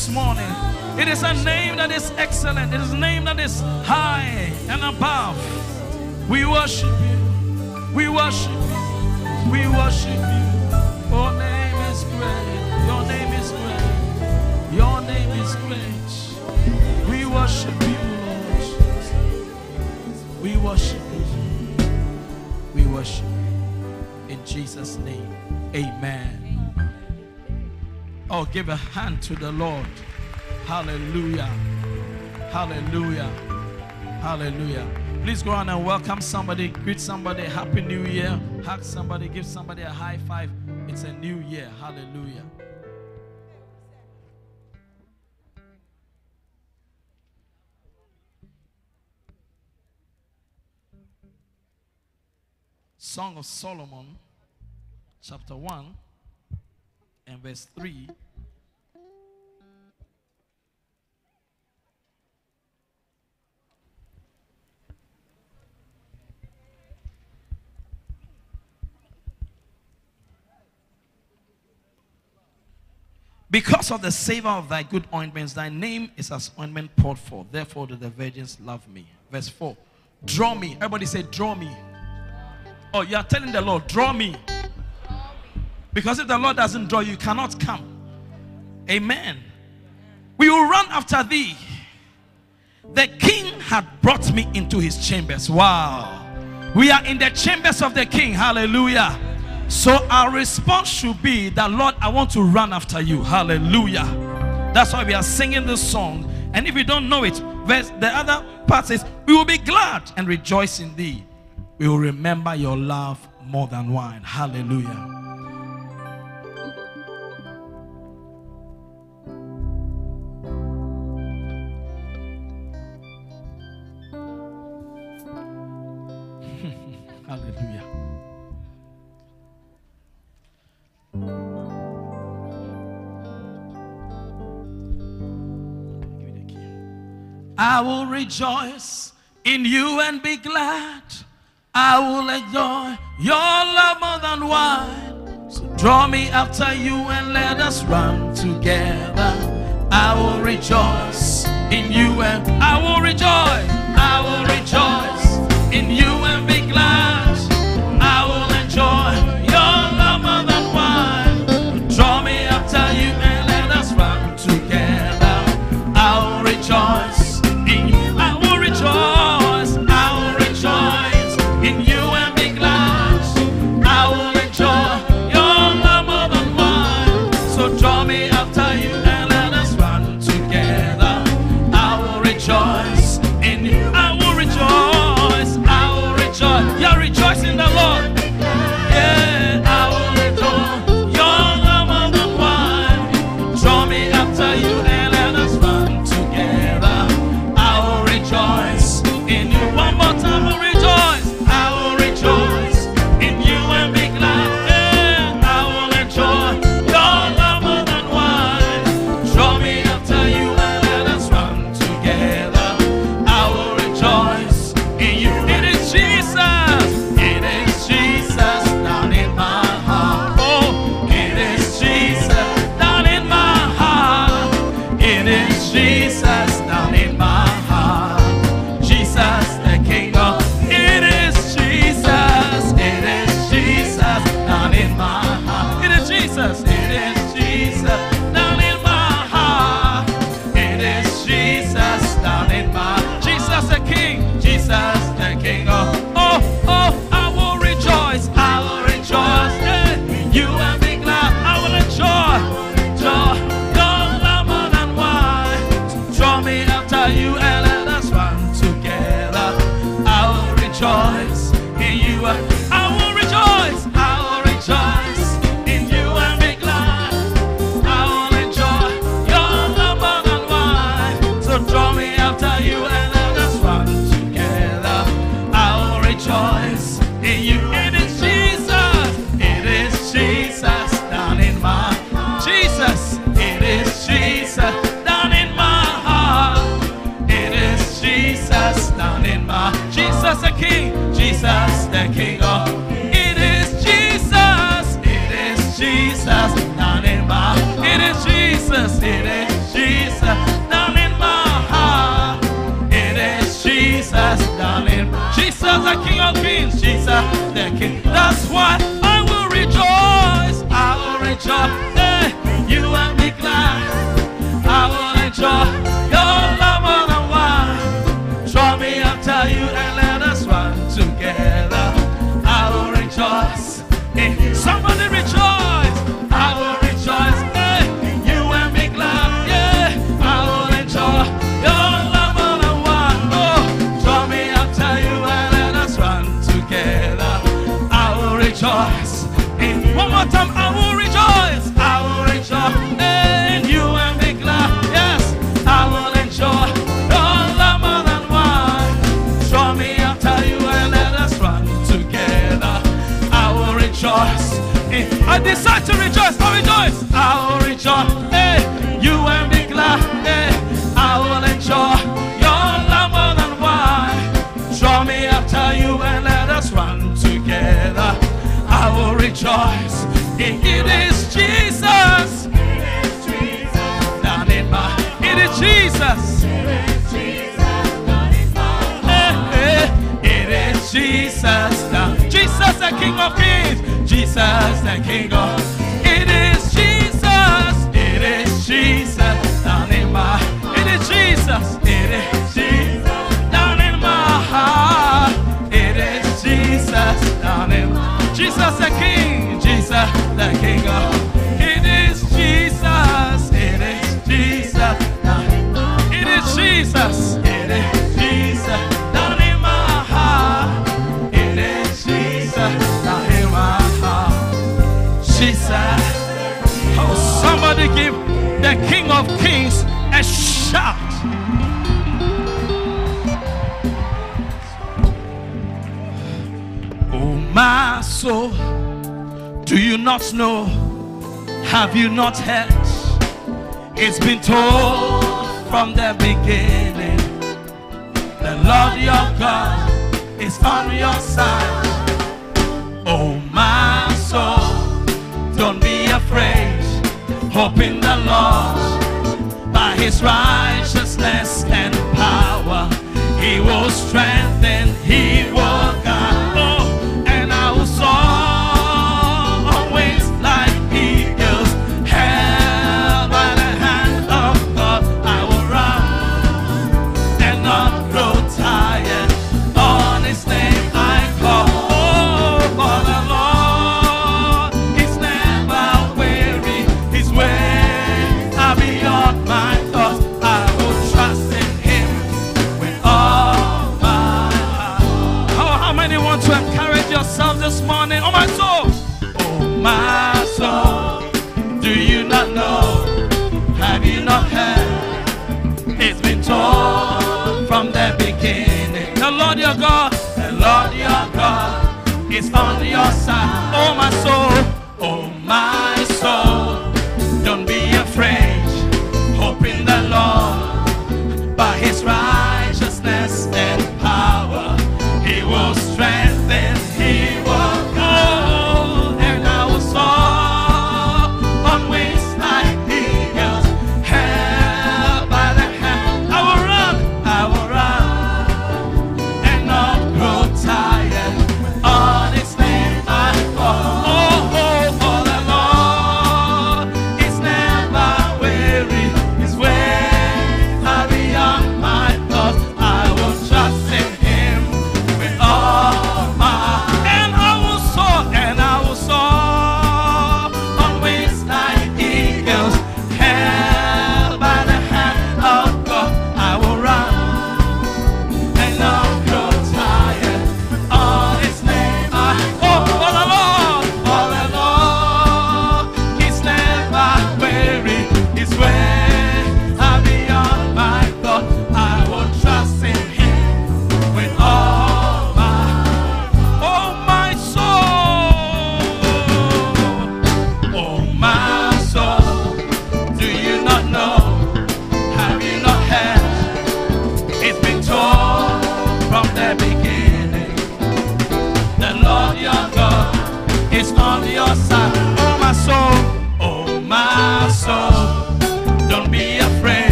this morning. It is a name that is excellent. It is a name that is high and above. We worship you. We worship you. We worship you. Your name is great. Your name is great. Your name is great. We worship you, Lord We worship you. We worship you. In Jesus' name, amen. Oh, give a hand to the Lord. Hallelujah. Hallelujah. Hallelujah. Please go on and welcome somebody, greet somebody, Happy New Year, hug somebody, give somebody a high five. It's a new year. Hallelujah. Song of Solomon, chapter 1 and verse 3. Because of the savor of thy good ointments, thy name is as ointment poured forth. Therefore, do the virgins love me. Verse 4. Draw me. Everybody say, Draw me. Oh, you are telling the Lord, Draw me. Because if the Lord doesn't draw you, you cannot come. Amen. We will run after thee. The king had brought me into his chambers. Wow. We are in the chambers of the king. Hallelujah. So our response should be that, Lord, I want to run after you. Hallelujah. That's why we are singing this song. And if you don't know it, verse the other part says, We will be glad and rejoice in thee. We will remember your love more than wine. Hallelujah. Hallelujah. I will rejoice in you and be glad. I will enjoy your love more than wine. So draw me after you and let us run together. I will rejoice in you and I will rejoice. I will rejoice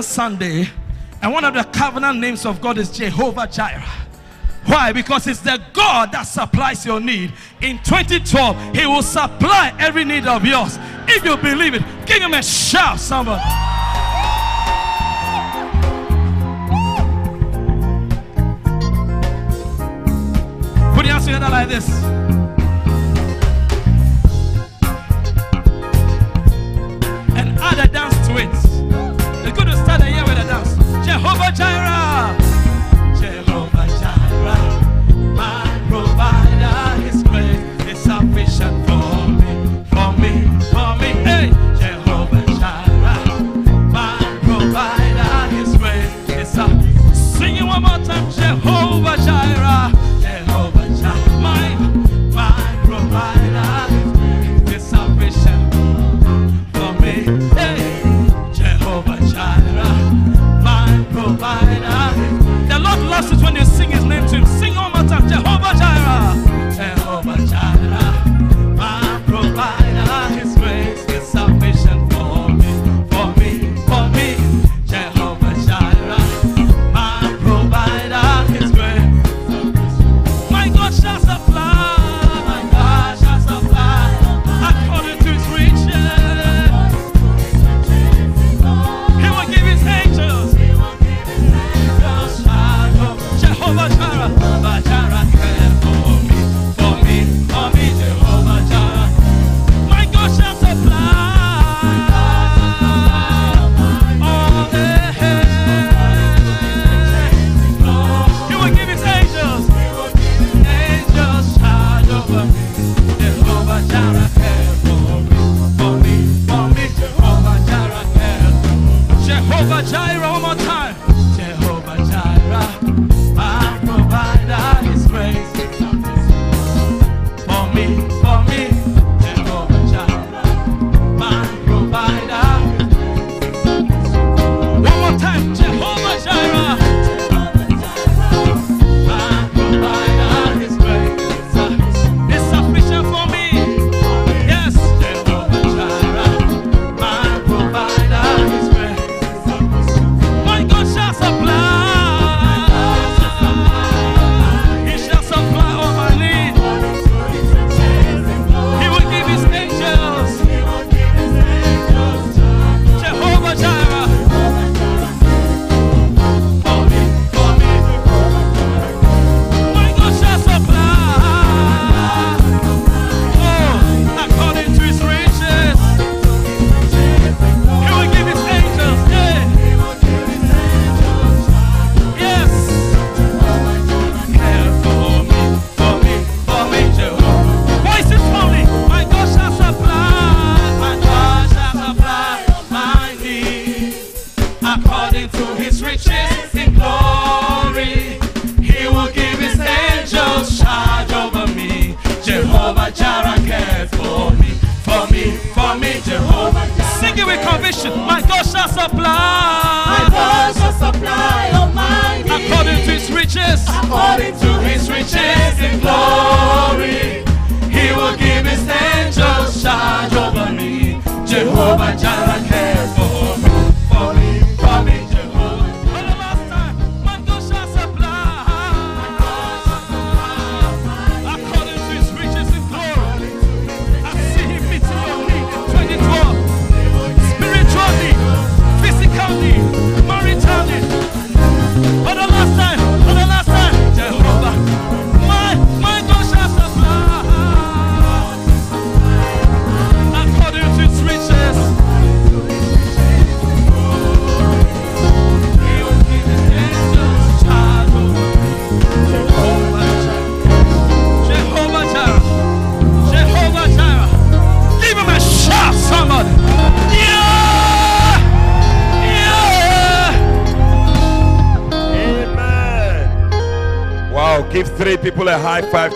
Covenant Sunday, and one of the covenant names of God is Jehovah Jireh. Why? Because it's the God that supplies your need. In 2012, He will supply every need of yours. If you believe it, give Him a shout, somebody. Put your hands together like this.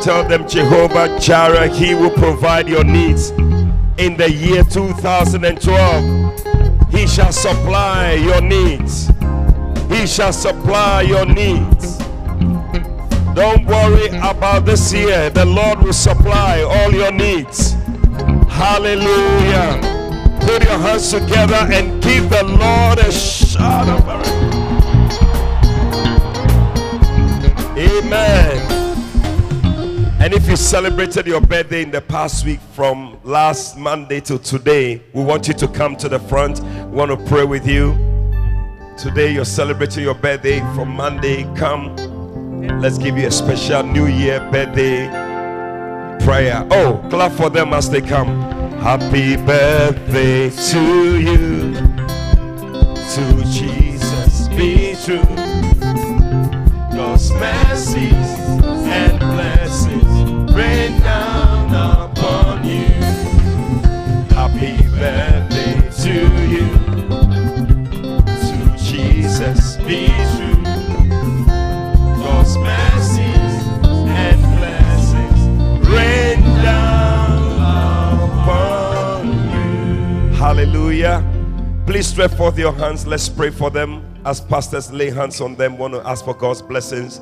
Tell them Jehovah Jireh, He will provide your needs in the year 2012. He shall supply your needs. He shall supply your needs. Don't worry about this year. The Lord will supply all your needs. Hallelujah. Put your hands together and give the Lord a shout of praise. Amen. And if you celebrated your birthday in the past week from last Monday to today, we want you to come to the front. We want to pray with you. Today you're celebrating your birthday from Monday. Come. Let's give you a special New Year birthday prayer. Oh, clap for them as they come. Happy birthday to you. To Jesus be true. God's mercies To Jesus be true. God's mercies and blessings rain down upon you. Hallelujah. Please stretch forth your hands. Let's pray for them as pastors lay hands on them. Want to ask for God's blessings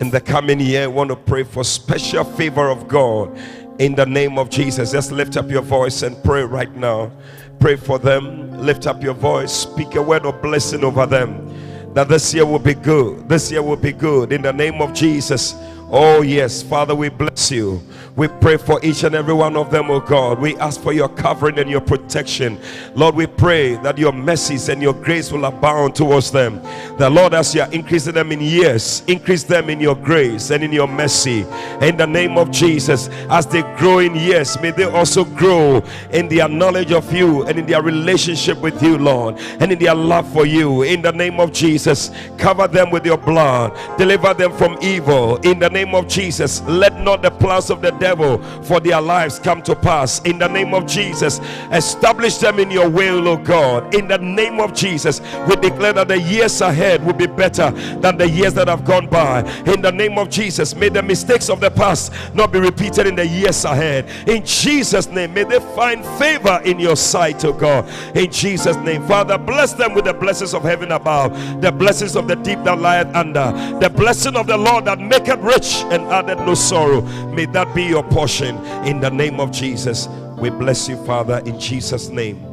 in the coming year. Want to pray for special favor of God in the name of Jesus. Just lift up your voice and pray right now. Pray for them. Lift up your voice. Speak a word of blessing over them. That this year will be good. This year will be good in the name of Jesus. Oh, yes, Father, we bless you. We pray for each and every one of them, oh God. We ask for your covering and your protection. Lord, we pray that your mercies and your grace will abound towards them. The Lord, as you are increasing them in years, increase them in your grace and in your mercy. In the name of Jesus, as they grow in years, may they also grow in their knowledge of you and in their relationship with you, Lord, and in their love for you. In the name of Jesus, cover them with your blood, deliver them from evil. In the name of Jesus, let not the plans of the devil for their lives come to pass. In the name of Jesus, establish them in your will, oh God. In the name of Jesus, we declare that the years ahead will be better than the years that have gone by. In the name of Jesus, may the mistakes of the past not be repeated in the years ahead. In Jesus' name, may they find favor in your sight, oh God. In Jesus' name, Father, bless them with the blessings of heaven above, the blessings of the deep that lieth under, the blessing of the Lord that maketh rich and added no sorrow. May that be your portion in the name of Jesus. We bless you, Father, in Jesus' name.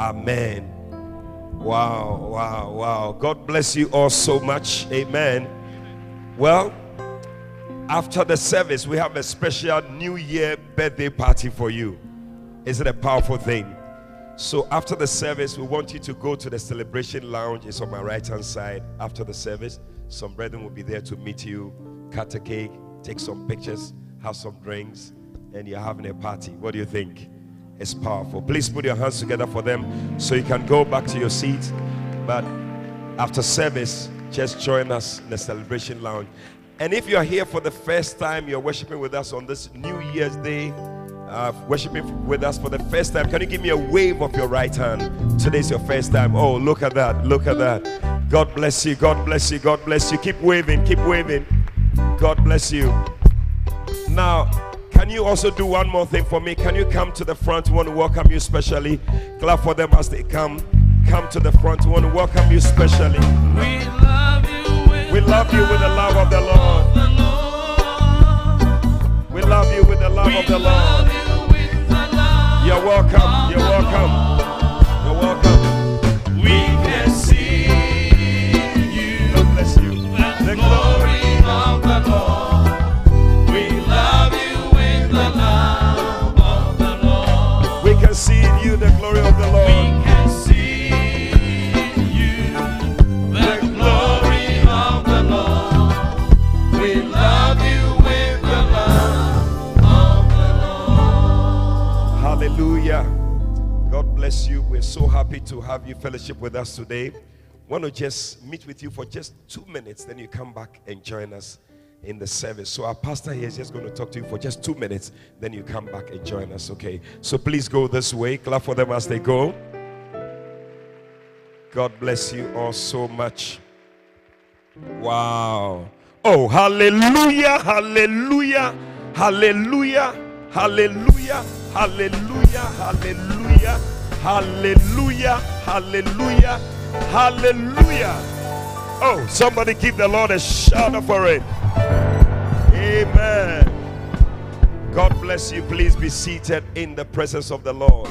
Amen. Wow, wow, wow. God bless you all so much. Amen. Well, after the service, we have a special New Year birthday party for you. Is it a powerful thing? So, after the service, we want you to go to the celebration lounge. It's on my right hand side. After the service, some brethren will be there to meet you, cut a cake, take some pictures, have some drinks, and you're having a party. What do you think? It's powerful. Please put your hands together for them so you can go back to your seat. But after service, just join us in the celebration lounge. And if you're here for the first time, you're worshiping with us on this New Year's Day, uh, worshiping with us for the first time, can you give me a wave of your right hand? Today's your first time. Oh, look at that. Look at that. God bless you. God bless you. God bless you. Keep waving. Keep waving. God bless you. Now, can you also do one more thing for me? Can you come to the front? We want to welcome you specially. Clap for them as they come. Come to the front. We want to welcome you specially. We love you with, We love you with the love of the Lord. the Lord. We love you with the love We of the love Lord. you with the love You're welcome. You're welcome. You're welcome. Bless you. We're so happy to have you fellowship with us today. Want to just meet with you for just two minutes, then you come back and join us in the service. So our pastor here is just going to talk to you for just two minutes, then you come back and join us. Okay. So please go this way. Clap for them as they go. God bless you all so much. Wow. Oh, hallelujah, hallelujah, hallelujah, hallelujah, hallelujah, hallelujah, hallelujah, hallelujah, hallelujah. Oh, somebody give the Lord a shout for it. Amen. God bless you. Please be seated in the presence of the Lord.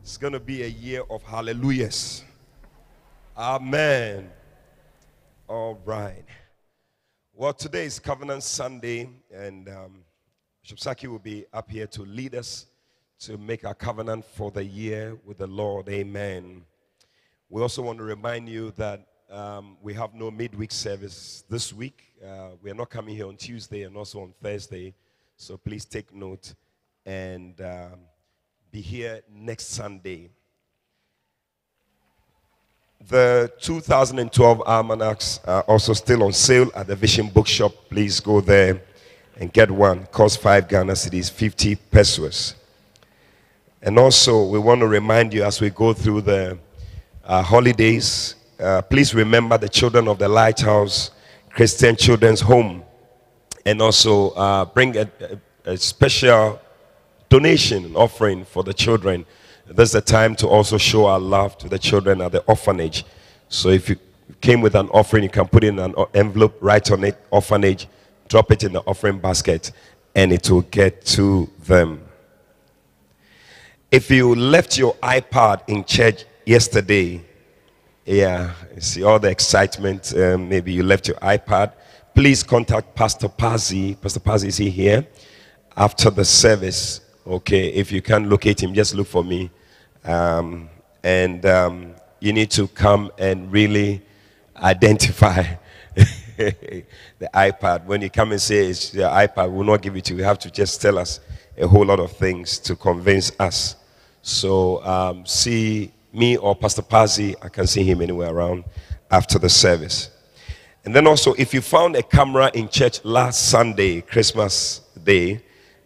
It's going to be a year of hallelujahs. Amen. All right. Well, today is Covenant Sunday, and um, Bishop Sackey will be up here to lead us to make our covenant for the year with the Lord. Amen. We also want to remind you that um, we have no midweek service this week. Uh, we are not coming here on Tuesday and also on Thursday, so please take note and um, be here next Sunday. The 2012 almanacs are also still on sale at the Vision Bookshop. Please go there and get one. Cost five Ghana cedis, 50 pesewas. And also, we want to remind you as we go through the uh, holidays, uh, please remember the children of the Lighthouse Christian Children's Home. And also uh, bring a, a, a special donation offering for the children this is the time to also show our love to the children at the orphanage. So if you came with an offering, you can put in an envelope, write on it, orphanage, drop it in the offering basket, and it will get to them. If you left your iPad in church yesterday, yeah, see all the excitement. Um, maybe you left your iPad. Please contact Pastor Pazzi. Pastor Pazzi is he here? After the service, okay. If you can't locate him, just look for me. Um, and um, you need to come and really identify the iPad. When you come and say it's your iPad, we'll not give it to you. You have to just tell us a whole lot of things to convince us. So um, see me or Pastor Pazzi, I can see him anywhere around after the service. And then also, if you found a camera in church last Sunday, Christmas Day,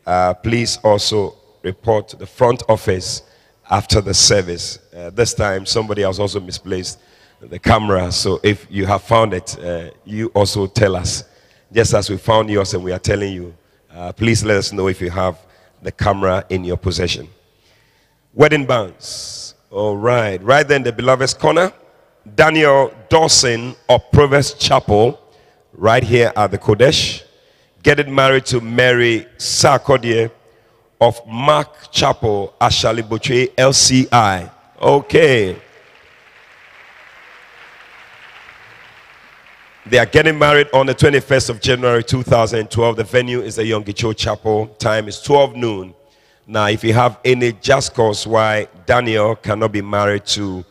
uh, please also report to the front office after the service. Uh, this time, somebody has also misplaced the camera. So if you have found it, uh, you also tell us. Just as we found yours and we are telling you, uh, please let us know if you have the camera in your possession. Wedding bands. All right. Right then, the beloved's corner. Daniel Dawson of Provost Chapel, right here at the Qodesh, Getting married to Mary Sarkodie of Mark Chapel, Ashaley Botwe, LCI. Okay. They are getting married on the 21st of January 2012. The venue is the Yongicho Chapel. Time is 12 noon. Now, if you have any just cause why Daniel cannot be married to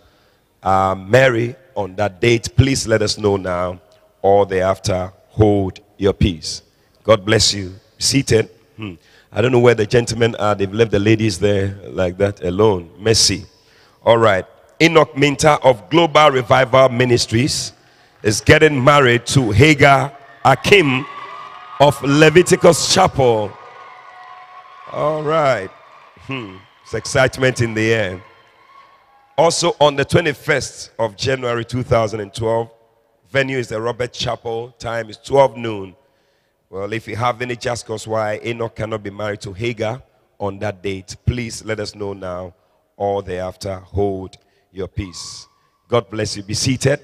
uh, Mary on that date, please let us know now or thereafter. Hold your peace. God bless you. Seated. Hmm. I don't know where the gentlemen are. They've left the ladies there like that alone. Mercy. All right. Enoch Minta of Global Revival Ministries is getting married to Hagar Akim of Leviticus Chapel. All right. Hmm. It's excitement in the air. Also on the 21st of January 2012, venue is the Robert Chapel. Time is 12 noon. Well, if you have any just cause why Enoch cannot be married to Hagar on that date, please let us know now or thereafter. Hold your peace. God bless you. Be seated.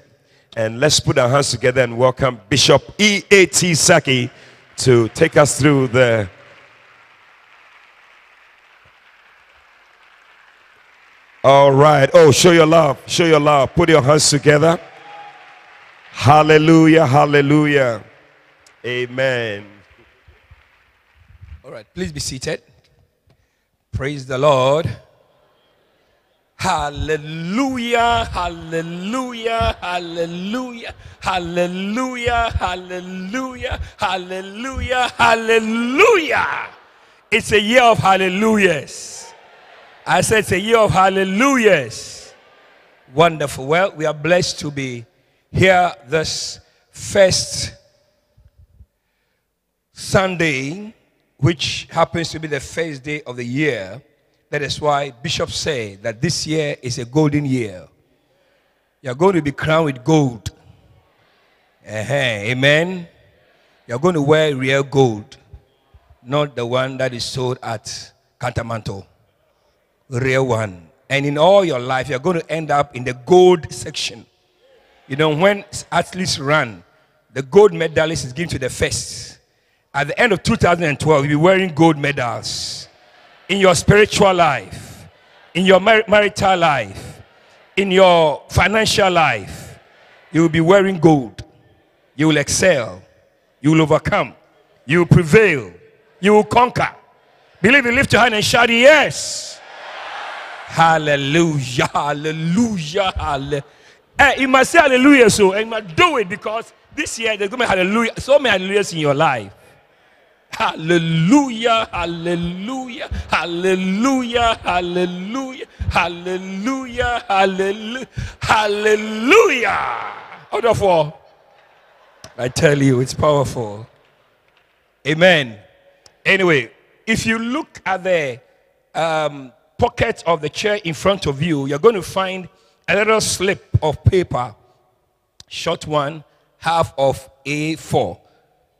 And let's put our hands together and welcome Bishop E.A.T. Sackey to take us through the All right. Oh, show your love. Show your love. Put your hands together. Hallelujah. Hallelujah. Amen. All right, please be seated. Praise the Lord. Hallelujah, hallelujah, hallelujah, hallelujah, hallelujah, hallelujah, hallelujah. It's a year of hallelujahs. I said it's a year of hallelujahs. Wonderful. Well, we are blessed to be here this first Sunday, which happens to be the first day of the year, that is why bishops say that this year is a golden year. You are going to be crowned with gold. Uh-huh. Amen. You're going to wear real gold, not the one that is sold at Kantamanto. Real one. And in all your life, you're going to end up in the gold section. You know, when athletes run, the gold medalist is given to the first. At the end of 2012, you'll be wearing gold medals in your spiritual life, in your mar- marital life, in your financial life. You will be wearing gold. You will excel. You will overcome. You will prevail. You will conquer. Believe it. Lift your hand and shout, Yes. Hallelujah. Hallelujah. Hallelujah. Hey, you must say hallelujah, so and you must do it because this year there's going to be hallelujah, so many hallelujahs in your life. Hallelujah, hallelujah, hallelujah, hallelujah, hallelujah, hallelujah, hallelujah. Wonderful. I tell you, it's powerful. Amen. Anyway, if you look at the um, pocket of the chair in front of you, you're going to find a little slip of paper, short one, half of A4.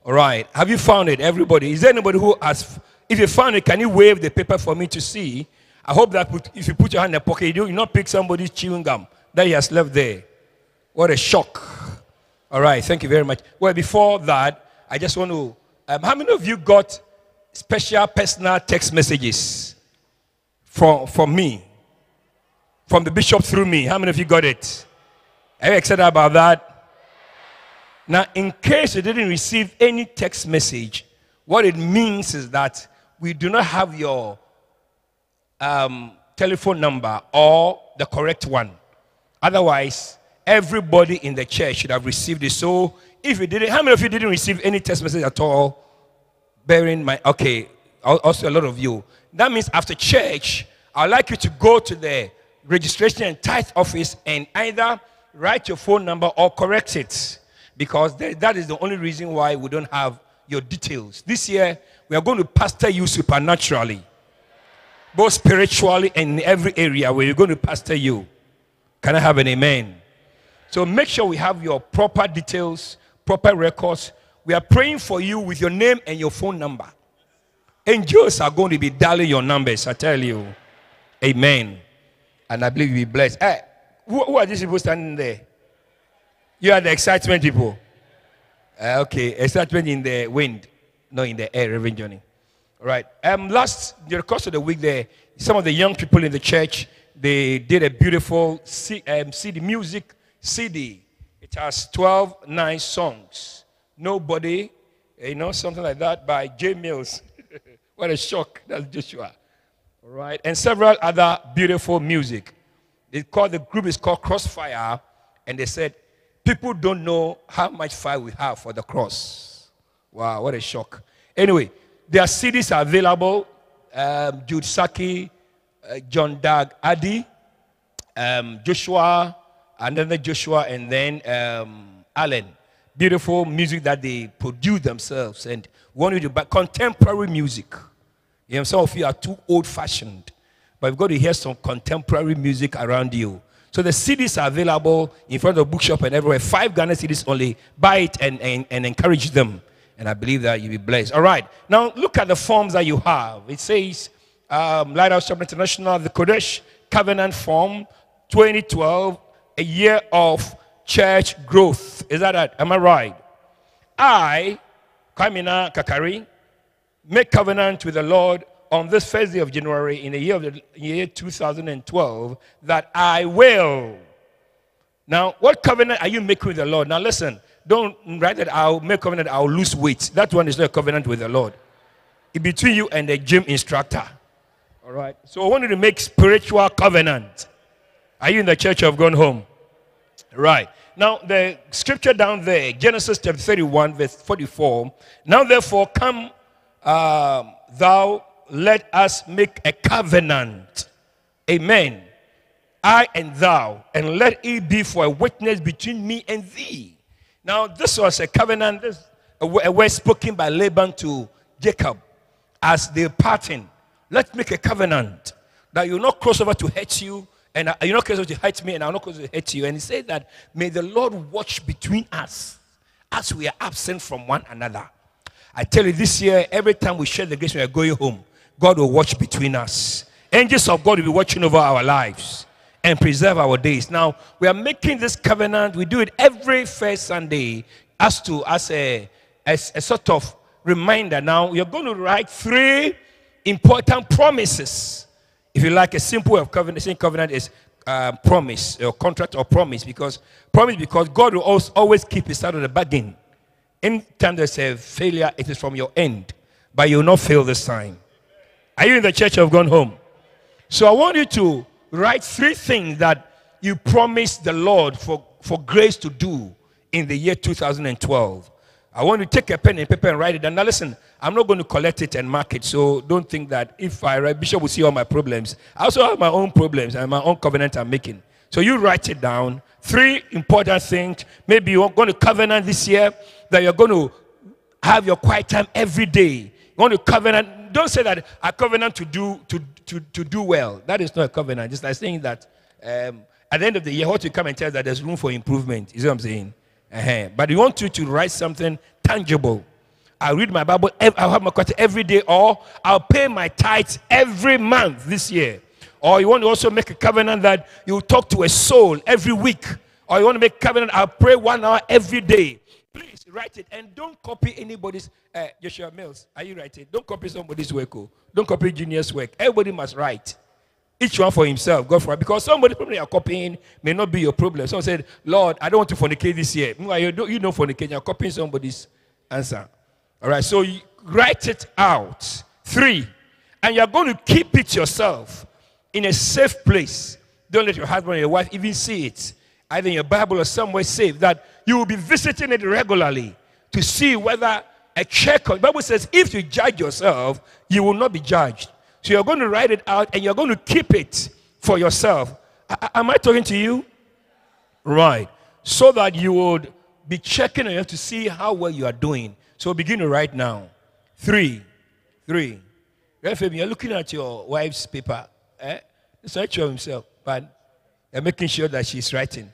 All right. Have you found it, everybody? Is there anybody who has? If you found it, can you wave the paper for me to see? I hope that if you put your hand in the pocket, you do not pick somebody's chewing gum that he has left there. What a shock. All right. Thank you very much. Well, before that, I just want to. Um, how many of you got special personal text messages from, from me? From the bishop through me? How many of you got it? Are you excited about that? Now, in case you didn't receive any text message, what it means is that we do not have your um, telephone number or the correct one. Otherwise, everybody in the church should have received it. So, if you didn't, how many of you didn't receive any text message at all? Bearing my okay, also a lot of you. That means after church, I'd like you to go to the registration and tithe office and either write your phone number or correct it because that is the only reason why we don't have your details. This year, we are going to pastor you supernaturally, both spiritually and in every area where you're going to pastor you. Can I have an amen? So make sure we have your proper details, proper records. We are praying for you with your name and your phone number. Angels are going to be dialing your numbers, I tell you. Amen. And I believe you'll be blessed. Hey, who, who are these people standing there? You are the excitement people. Uh, okay, excitement in the wind, not in the air, Reverend Johnny. All right. Um, last, the course of the week, there, some of the young people in the church, they did a beautiful C, um, CD, music CD. It has 12 nice songs. Nobody, you know, something like that by J. Mills. What a shock. That's Joshua. All right. And several other beautiful music. They called, the group is called Crossfire. And they said, people don't know how much fire we have for the cross. Wow, what a shock. Anyway, their CDs are available. Um, Jude Sackey, uh, John Dag Addy, um, Joshua, another Joshua, and then um, Allen. Beautiful music that they produce themselves and want you to buy contemporary music. You know, some of you are too old fashioned, but you've got to hear some contemporary music around you. So the cedis are available in front of the bookshop and everywhere. Five Ghana CDs only. Buy it and, and, and encourage them. And I believe that you'll be blessed. All right. Now look at the forms that you have. It says um, Lighthouse Chapel International, the Qodesh Covenant Form 2012, a year of church growth. Is that right? Am I right? I, Kamina Kakari, make covenant with the Lord on this first day of January in the year of the year 2012 that I will. Now, what covenant are you making with the Lord? Now, listen, don't write that I'll make covenant, I'll lose weight. That one is not a covenant with the Lord. It's between you and the gym instructor. All right. So I want you to make spiritual covenant. Are you in the church of gone home? Right. Now, the scripture down there, Genesis chapter 31, verse 44. Now, therefore, come um, thou let us make a covenant. Amen. I and thou, and let it be for a witness between me and thee. Now, this was a covenant, this, a, word spoken by Laban to Jacob as they parting. Let's make a covenant that you'll not cross over to hurt you, and you're not cross over to hurt me, and I'll not cross over to hurt you. And he said that, may the Lord watch between us as we are absent from one another. I tell you, this year, every time we share the grace, we are going home. God will watch between us. Angels of God will be watching over our lives and preserve our days. Now, we are making this covenant. We do it every first Sunday as to as a, as a sort of reminder. Now, you're going to write three important promises. If you like a simple way of covenant, saying covenant is uh, promise or contract or promise because promise because God will always, always keep his side of the bargain. Anytime there's a failure, it is from your end, but you will not fail this time. Are you in the church of gone home? So I want you to write three things that you promised the Lord for, for grace to do in the year 2012. I want you to take a pen and paper and write it down. Now, listen, I'm not going to collect it and mark it, so don't think that if I write, Bishop will see all my problems. I also have my own problems and my own covenant I'm making. So you write it down. Three important things. Maybe you're going to covenant this year that you're going to have your quiet time every day. You want to covenant. Don't say that a covenant to do to, to, to do well. That is not a covenant. Just like saying that um, at the end of the year, what you come and tell that there's room for improvement. Is what I'm saying. Uh-huh. But we want you to write something tangible. I read my Bible. I'll have my quarter every day, or I'll pay my tithes every month this year. Or you want to also make a covenant that you talk to a soul every week. Or you want to make covenant, I'll pray one hour every day. Write it and don't copy anybody's. Uh, Joshua Mills, are you writing? Don't copy somebody's work. Oh. Don't copy Junior's work. Everybody must write. Each one for himself. Go for. Because somebody probably are copying may not be your problem. Someone said, Lord, I don't want to fornicate this year. You don't, you know fornicate. You're copying somebody's answer. All right. So you write it out. Three. And you're going to keep it yourself in a safe place. Don't let your husband or your wife even see it. Either in your Bible or somewhere safe. That you will be visiting it regularly to see whether a check. The Bible says, if you judge yourself, you will not be judged. So you're going to write it out and you're going to keep it for yourself. I, am I talking to you? Right. So that you would be checking on you to see how well you are doing. So begin to write now. Three. Three. You're looking at your wife's paper. Eh? It's not sure himself, but you're making sure that she's writing.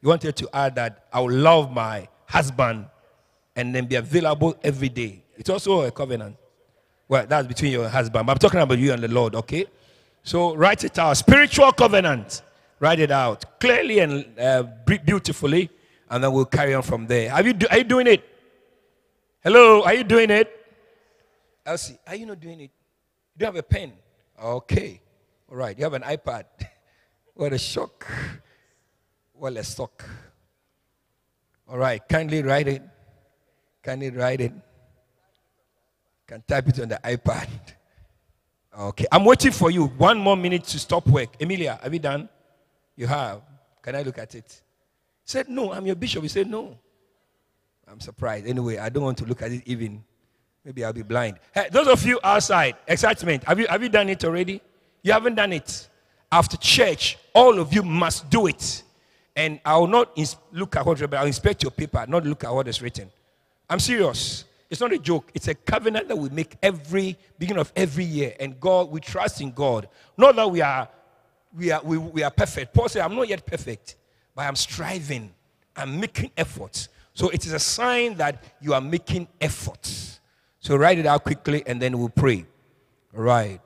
You wanted to add that I will love my husband and then be available every day. It's also a covenant. Well, that's between your husband. But I'm talking about you and the Lord, okay? So write it out. Spiritual covenant. Write it out clearly and uh, beautifully, and then we'll carry on from there. Are you, do, are you doing it? Hello, are you doing it? Elsie, are you not doing it? You don't have a pen? Okay. All right. You have an iPad. what a shock. What a shock. All right. Kindly write it. Kindly write it. Can type it on the iPad. Okay. I'm waiting for you. One more minute to stop work. Emilia, have you done? You have. Can I look at it? said, No, I'm your bishop. He said, No. I'm surprised. Anyway, I don't want to look at it even. Maybe I'll be blind. Hey, those of you outside, excitement. Have you, have you done it already? You haven't done it. After church, all of you must do it. And I will not ins- look at what, but I'll inspect your paper, not look at what is written. I'm serious. It's not a joke. It's a covenant that we make every beginning of every year. And God, we trust in God. Not that we are we are we, we are perfect. Paul said, I'm not yet perfect, but I'm striving. I'm making efforts. So it is a sign that you are making efforts. So write it out quickly and then we'll pray. All right.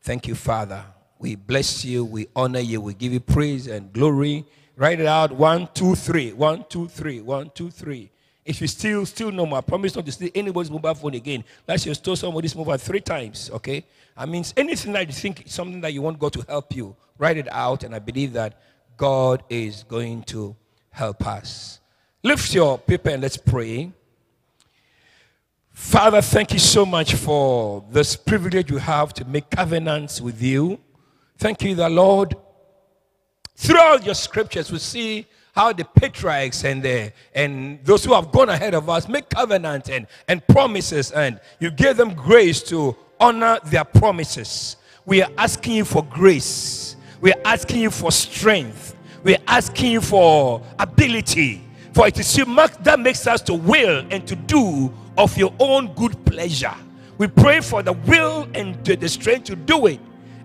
Thank you, Father. We bless you. We honor you. We give you praise and glory. Write it out. One, two, three. One, two, three. One, two, three. If you still still no more, I promise not to steal anybody's mobile phone again. Let's you stole somebody's mobile three times, okay? I mean anything that you think is something that you want God to help you, write it out, and I believe that God is going to help us. Lift your paper and let's pray. Father, thank you so much for this privilege you have to make covenants with you. Thank you, the Lord. Throughout your scriptures, we see how the patriarchs and the, and those who have gone ahead of us make covenant and, and promises, and you give them grace to honor their promises. We are asking you for grace. We are asking you for strength. We are asking you for ability. For it is you that makes us to will and to do of your own good pleasure. We pray for the will and the strength to do it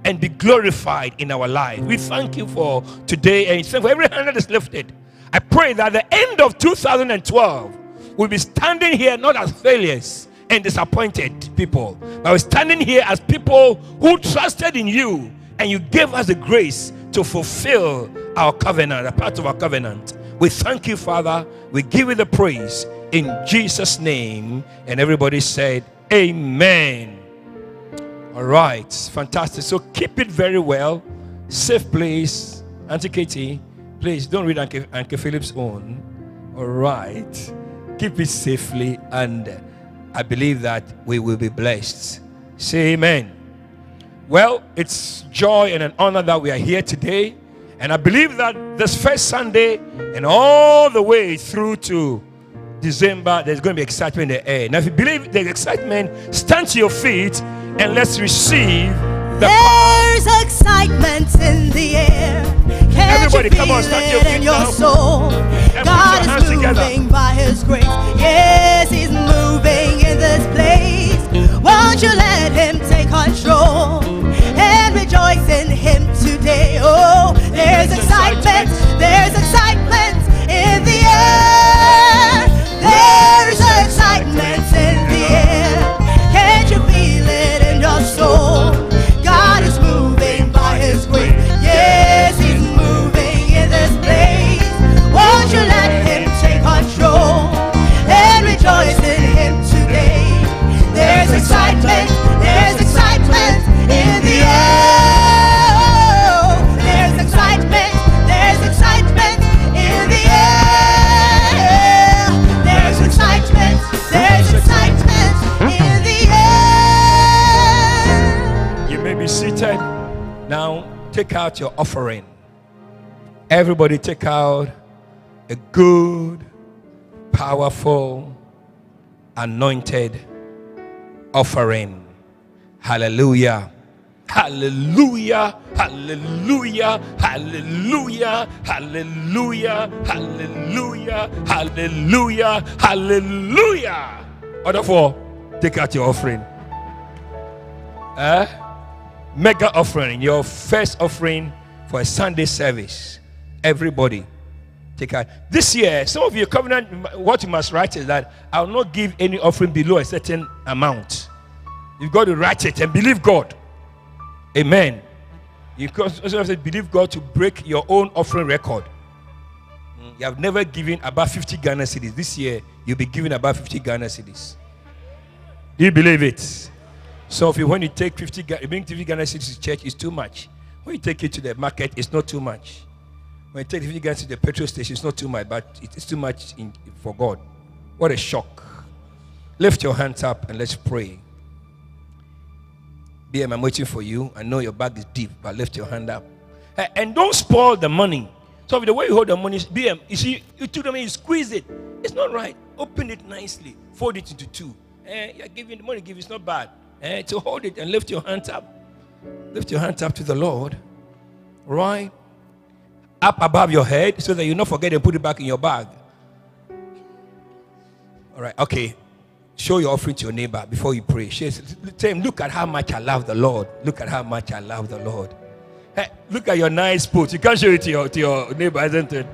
and be glorified in our life. We thank you for today and for every hand that is lifted. I pray that the end of 2012 we'll be standing here not as failures, and disappointed people. But we're standing here as people who trusted in you and you gave us the grace to fulfill our covenant, a part of our covenant. We thank you, Father. We give you the praise in Jesus' name. And everybody said, Amen. All right, fantastic. So keep it very well. Safe place. Auntie Katie, please don't read Uncle, Uncle Philip's own. All right. Keep it safely, and I believe that we will be blessed. Say amen. Well, it's joy and an honor that we are here today. And I believe that this first Sunday and all the way through to December, there's going to be excitement in the air. Now, if you believe there's excitement, stand to your feet and let's receive the There's excitement in the air. Can't Everybody, come on, to your in your soul? God your is moving together. by His grace. Yes, He's moving in this place. Won't you let Him take control and rejoice in Him today? Oh, there's excitement. There's excitement take out your offering. Everybody, take out a good, powerful, anointed offering. Hallelujah. Hallelujah, hallelujah, hallelujah, hallelujah, hallelujah, hallelujah, hallelujah. Order four, take out your offering. Eh? Mega offering, your first offering for a Sunday service. Everybody, take out. This year, some of your covenant, what you must write is that I will not give any offering below a certain amount. You've got to write it and believe God. Amen. You also have to believe God to break your own offering record. You have never given about 50 Ghana cedis. This year, you'll be giving about 50 Ghana cedis. Do you believe it? So if you when you take 50 Ga- you bring 50 Ghana cedis to church, it's too much. When you take it to the market, it's not too much. When you take 50 Ghana to the petrol station, it's not too much, but it is too much in, for God. What a shock. Lift your hands up and let's pray. BM, I'm waiting for you. I know your bag is deep, but lift your hand up. And don't spoil the money. So the way you hold the money, BM, you see, you took the you squeeze it. It's not right. Open it nicely. Fold it into two. Eh, you're giving the money, give it's not bad. Eh, to hold it and lift your hands up. Lift your hands up to the Lord. Right? Up above your head so that you not forget and put it back in your bag. All right, okay. Show your offering to your neighbor before you pray. Tell him, look at how much I love the Lord. Look at how much I love the Lord. Hey, look at your nice sport. You can't show it to your, to your neighbor, isn't it?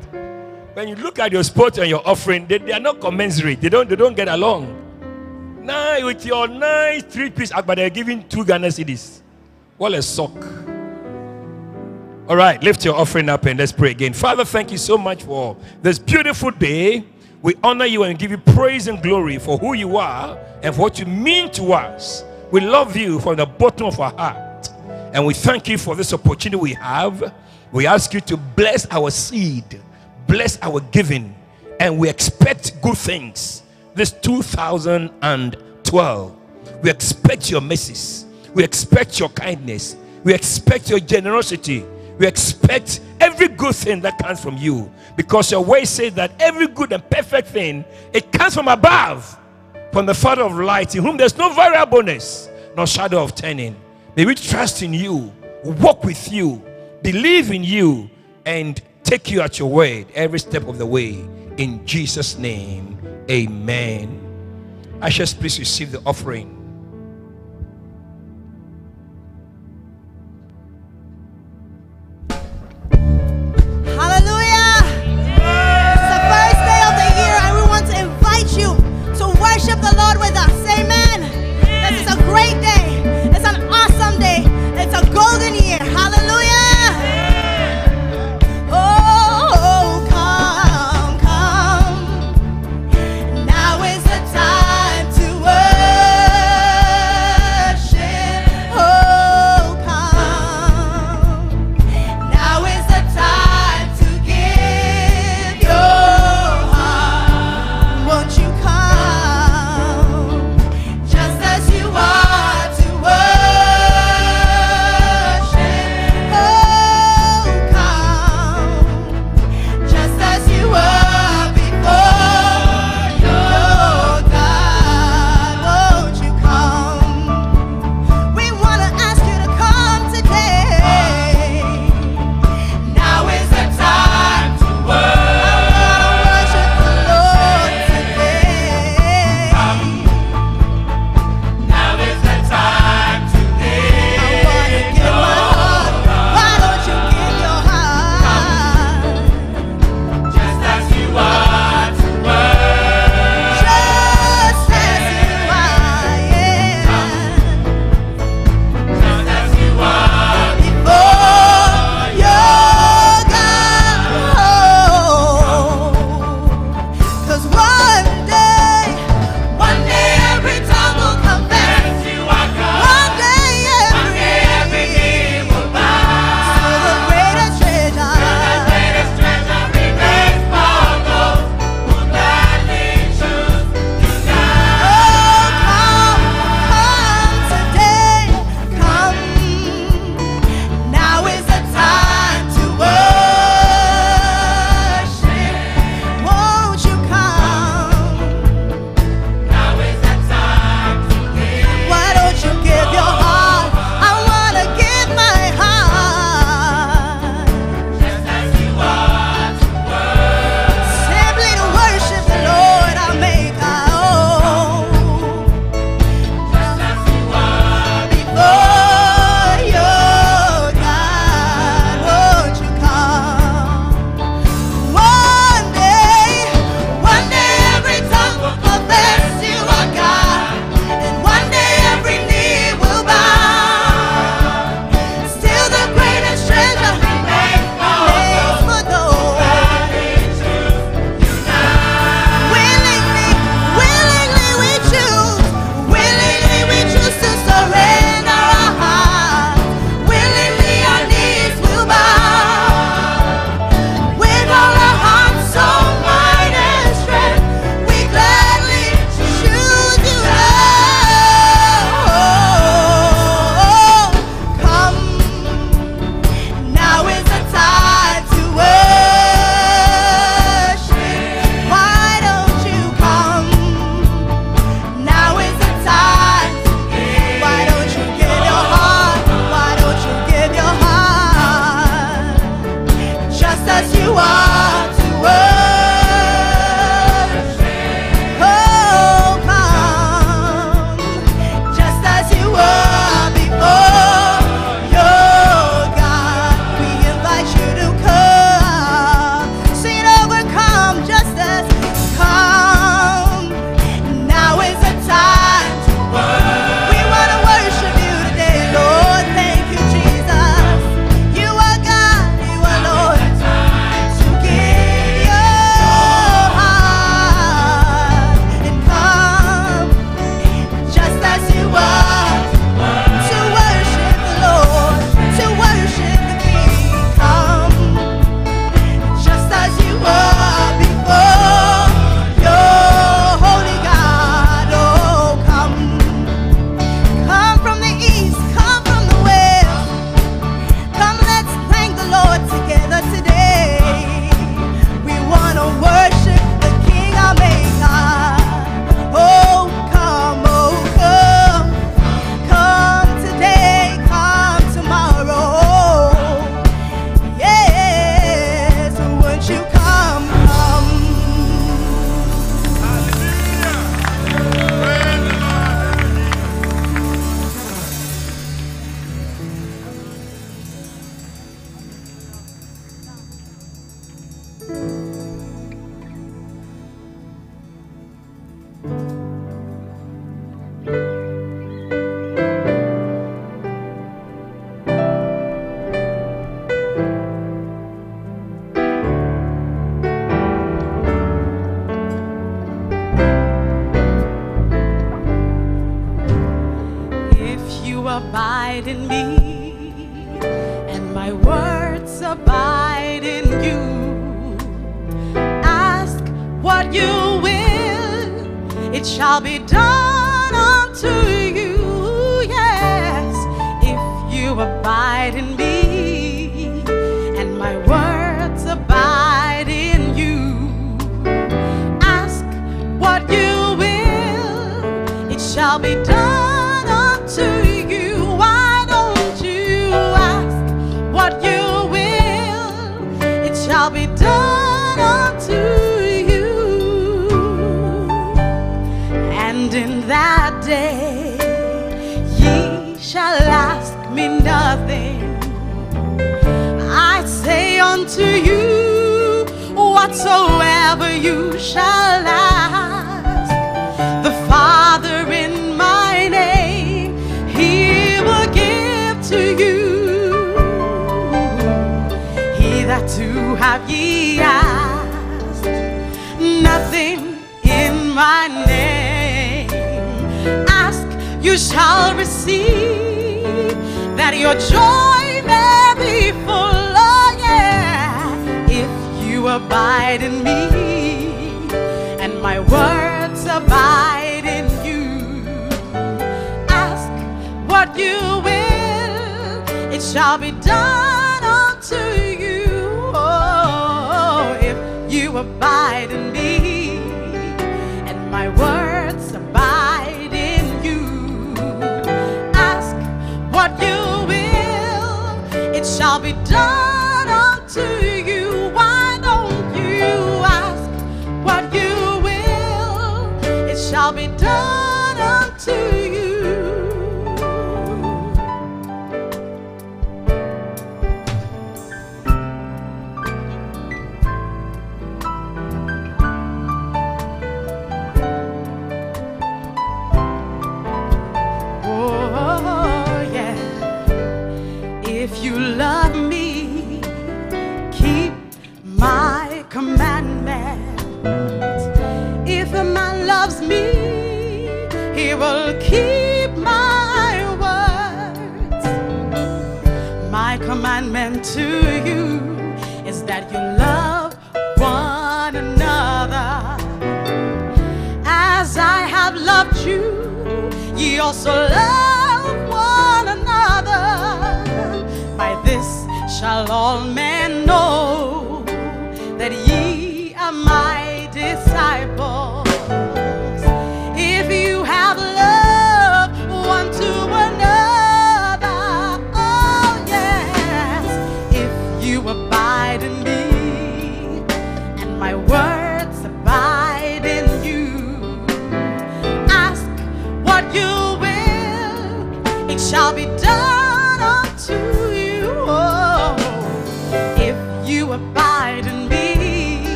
When you look at your sport and your offering, they, they are not commensurate. They don't, they don't get along. Now, with your nice three piece, uh, but they're giving two Ghana cedis. What a sock. All right, lift your offering up and let's pray again. Father, thank you so much for this beautiful day. We honor you and give you praise and glory for who you are and for what you mean to us. We love you from the bottom of our heart. And we thank you for this opportunity we have. We ask you to bless our seed, bless our giving, and we expect good things this 2012. We expect your mercies. We expect your kindness. We expect your generosity. We expect every good thing that comes from you. Because your way says that every good and perfect thing, it comes from above, from the Father of light, in whom there's no variableness, no shadow of turning. May we trust in you, walk with you, believe in you, and take you at your word every step of the way. In Jesus' name, amen. Ushers, please receive the offering.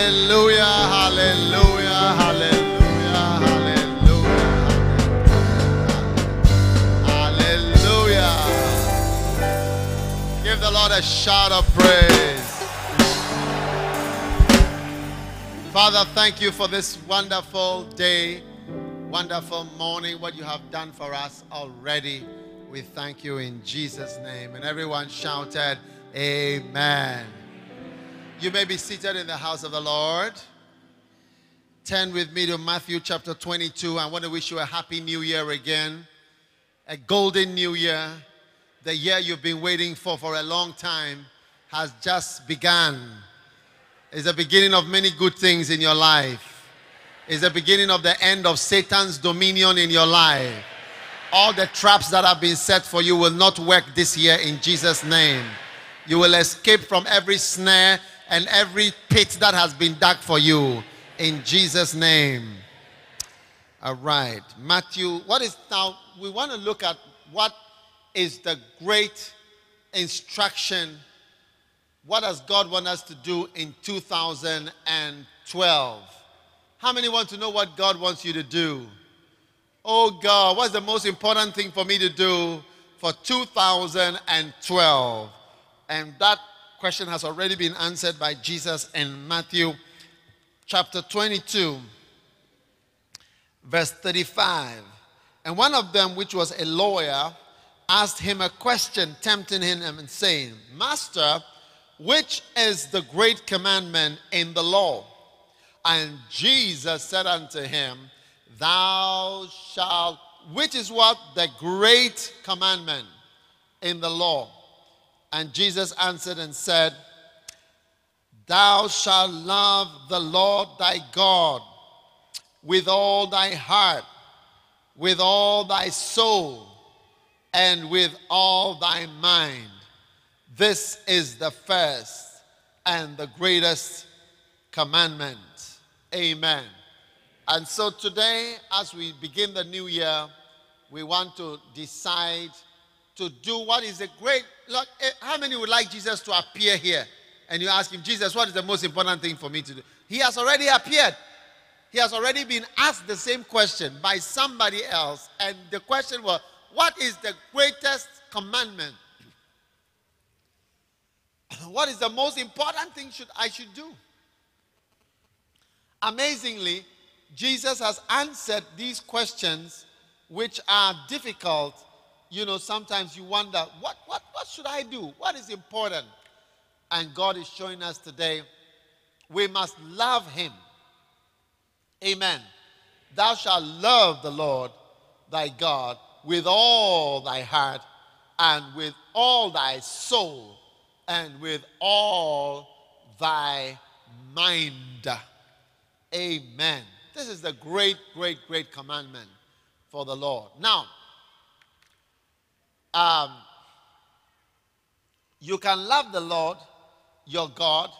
Hallelujah, hallelujah, hallelujah. hallelujah Give the Lord a shout of praise. Father, thank you for this wonderful day, wonderful morning, what you have done for us already. We thank you in Jesus' name. And everyone shouted, Amen. You may be seated in the house of the Lord. Turn with me to Matthew chapter 22. I want to wish you a happy new year again, a golden new year. The year you've been waiting for for a long time has just begun. It's the beginning of many good things in your life. It's the beginning of the end of Satan's dominion in your life. All the traps that have been set for you will not work this year in Jesus' name. You will escape from every snare and every pit that has been dug for you in Jesus' name. All right. Matthew, what is now? We want to look at what is the great instruction. What does God want us to do in 2012? How many want to know what God wants you to do? Oh God, what's the most important thing for me to do for 2012? And that question has already been answered by Jesus in Matthew chapter 22, verse 35. And one of them, which was a lawyer, asked him a question, tempting him and saying, Master, which is the great commandment in the law? And Jesus said unto him, Thou shalt, which is what? The great commandment in the law. And Jesus answered and said, Thou shalt love the Lord thy God with all thy heart, with all thy soul, and with all thy mind. This is the first and the greatest commandment. Amen. And so today, as we begin the new year, we want to decide to do what is the great. Look, eh, how many would like Jesus to appear here? And you ask him, Jesus, what is the most important thing for me to do? He has already appeared. He has already been asked the same question by somebody else. And the question was, What is the greatest commandment? What is the most important thing should I should do? Amazingly, Jesus has answered these questions, which are difficult. You know, sometimes you wonder, what, what, what should I do? What is important? And God is showing us today we must love Him. Amen. Thou shalt love the Lord thy God with all thy heart and with all thy soul and with all thy mind. Amen. This is the great, great, great commandment for the Lord. Now, um, you can love the Lord, your God,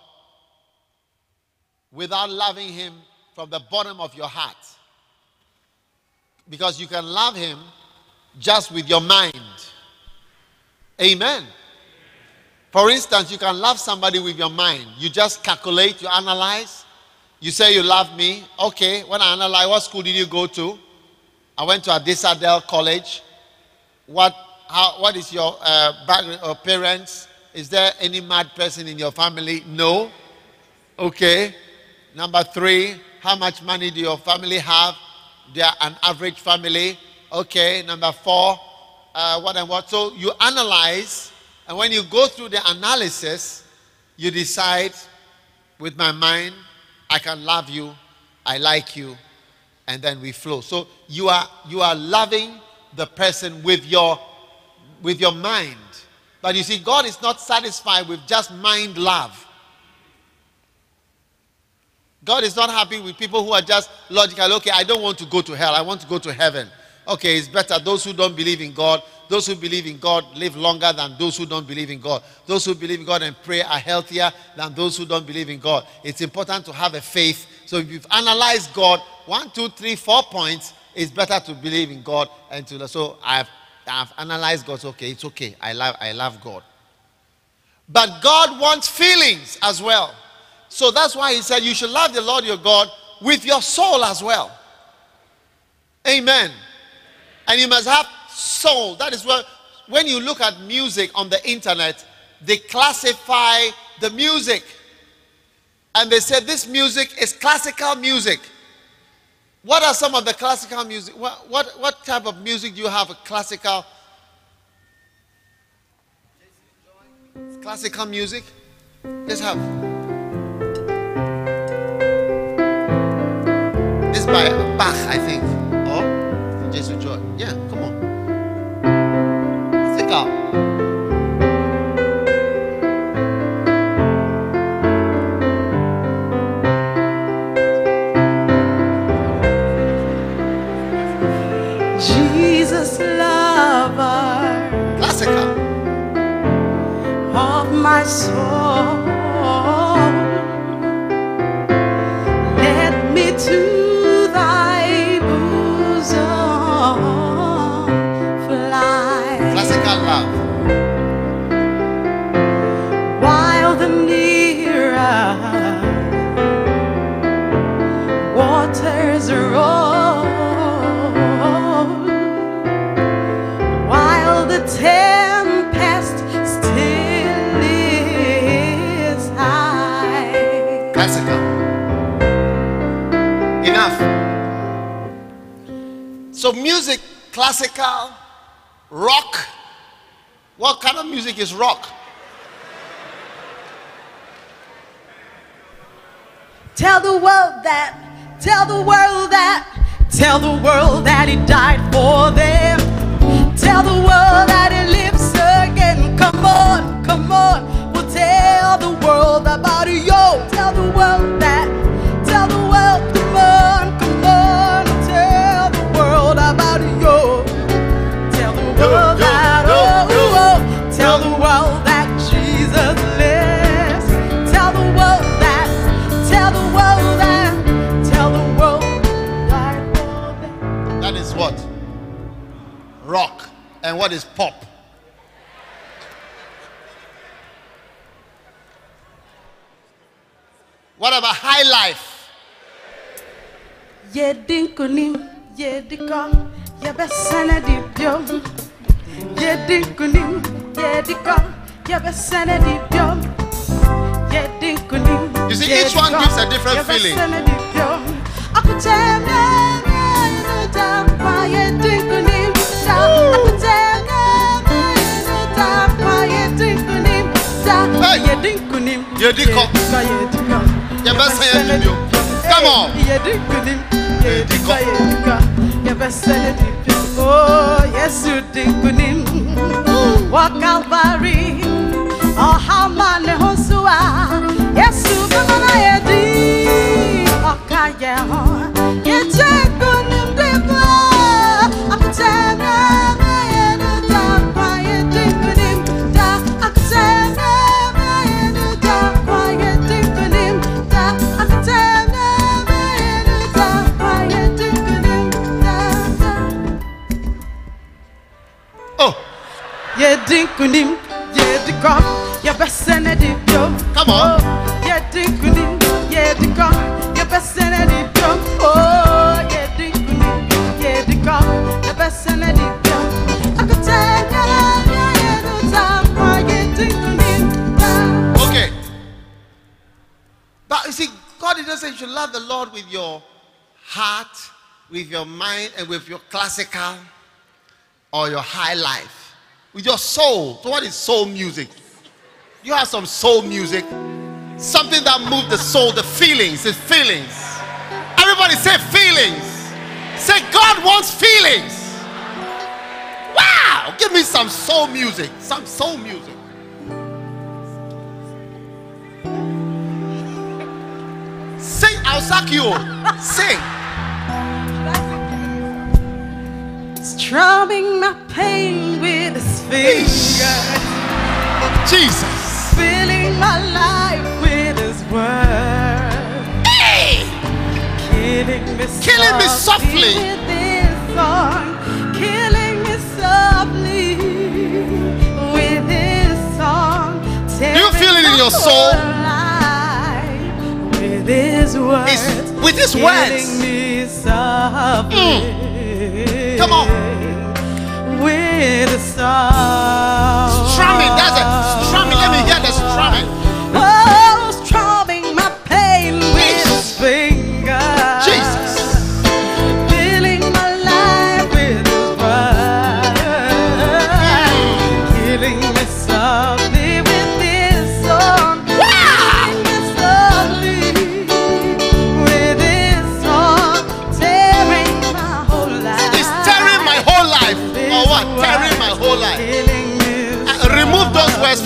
without loving Him from the bottom of your heart. Because you can love Him just with your mind. Amen. For instance, you can love somebody with your mind. You just calculate, you analyze, you say you love me. Okay, when I analyze, what school did you go to? I went to Adisadel College. What, how, what is your uh, background or parents? Is there any mad person in your family? No. Okay. Number three, how much money do your family have? They are an average family. Okay. Number four, uh, what and what. So you analyze, and when you go through the analysis, you decide with my mind I can love you, I like you, and then we flow. So you are you are loving the person with your with your mind. But you see, God is not satisfied with just mind love. God is not happy with people who are just logical. Okay, I don't want to go to hell. I want to go to heaven. Okay, it's better those who don't believe in God those who believe in God live longer than those who don't believe in God. Those who believe in God and pray are healthier than those who don't believe in God. It's important to have a faith. So if you've analyzed God, one, two, three, four points, it's better to believe in God and to so I've I've analyzed God. Okay, it's okay. I love I love God. But God wants feelings as well. So that's why he said you should love the Lord your God with your soul as well. Amen. And you must have soul. That is what, when you look at music on the internet, they classify the music. And they said this music is classical music. What are some of the classical music? What, what, what type of music do you have? A classical? Classical music? Let's have. This by Bach, I think. Oh, Jesus Joy. Yeah, come on. Jesus, my soul. So, music, classical, rock. What kind of music is rock? Tell the world that, tell the world that, tell the world that he died for them. Tell the world that he lives again. Come on, come on. We'll tell the world about you. Yo, tell the world that, tell the world, come on. Oh. Tell the world about you. Tell the world yo, that, yo, oh, yo, oh, oh, tell the world that Jesus lives. Tell the world that, tell the world that, tell the world that. That is what? Rock. And what is pop? What about a high life? Yedinkunim, yedika, yabesana dibyom. Yedinkunim, yedika, yabesana dibyom. Yedinkunim. You see, each one yedika, gives a different feeling. yabesana dibyom. Akutembe, yedidampa, yedinkunim, da. Akutembe, yedidampa, yedinkunim, da. Hey. Yedinkunim, Yediko. yedika, yedika, Yabesana dibyom. Come on. Yedika, yedika, yabesana dibyom. Oh, yes, you dinkunim. Mm. Wa Calvary, oh, how man hosua. Yes, you gonna yedi. Oh, kaya, Yedinkunim, yedikom, yabesene dibyom. Come on. Oh, Yedinkunim, yedikom, yabesene dibyom. Oh, yedinkunim, yedikom, yabesene dibyom. Akutenya, yedutamwa, yedinkunim, okay. But you see, God didn't say you should love the Lord with your heart, with your mind, and with your classical or your high life. With your soul. So, what is soul music? You have some soul music, something that moves the soul, the feelings, the feelings. Everybody say feelings. Say God wants feelings. Wow! Give me some soul music. Some soul music. Sing, I'll sack you. Sing. Strumming my pain with his fingers. Jesus. filling my life with His word, Hey! killing me Killing me softly. with His song, killing me softly with His song. Do you feel it in your soul? With His words, It's- with His killing words. me softly. Mm. Come on. With a song. Strumming. That's it.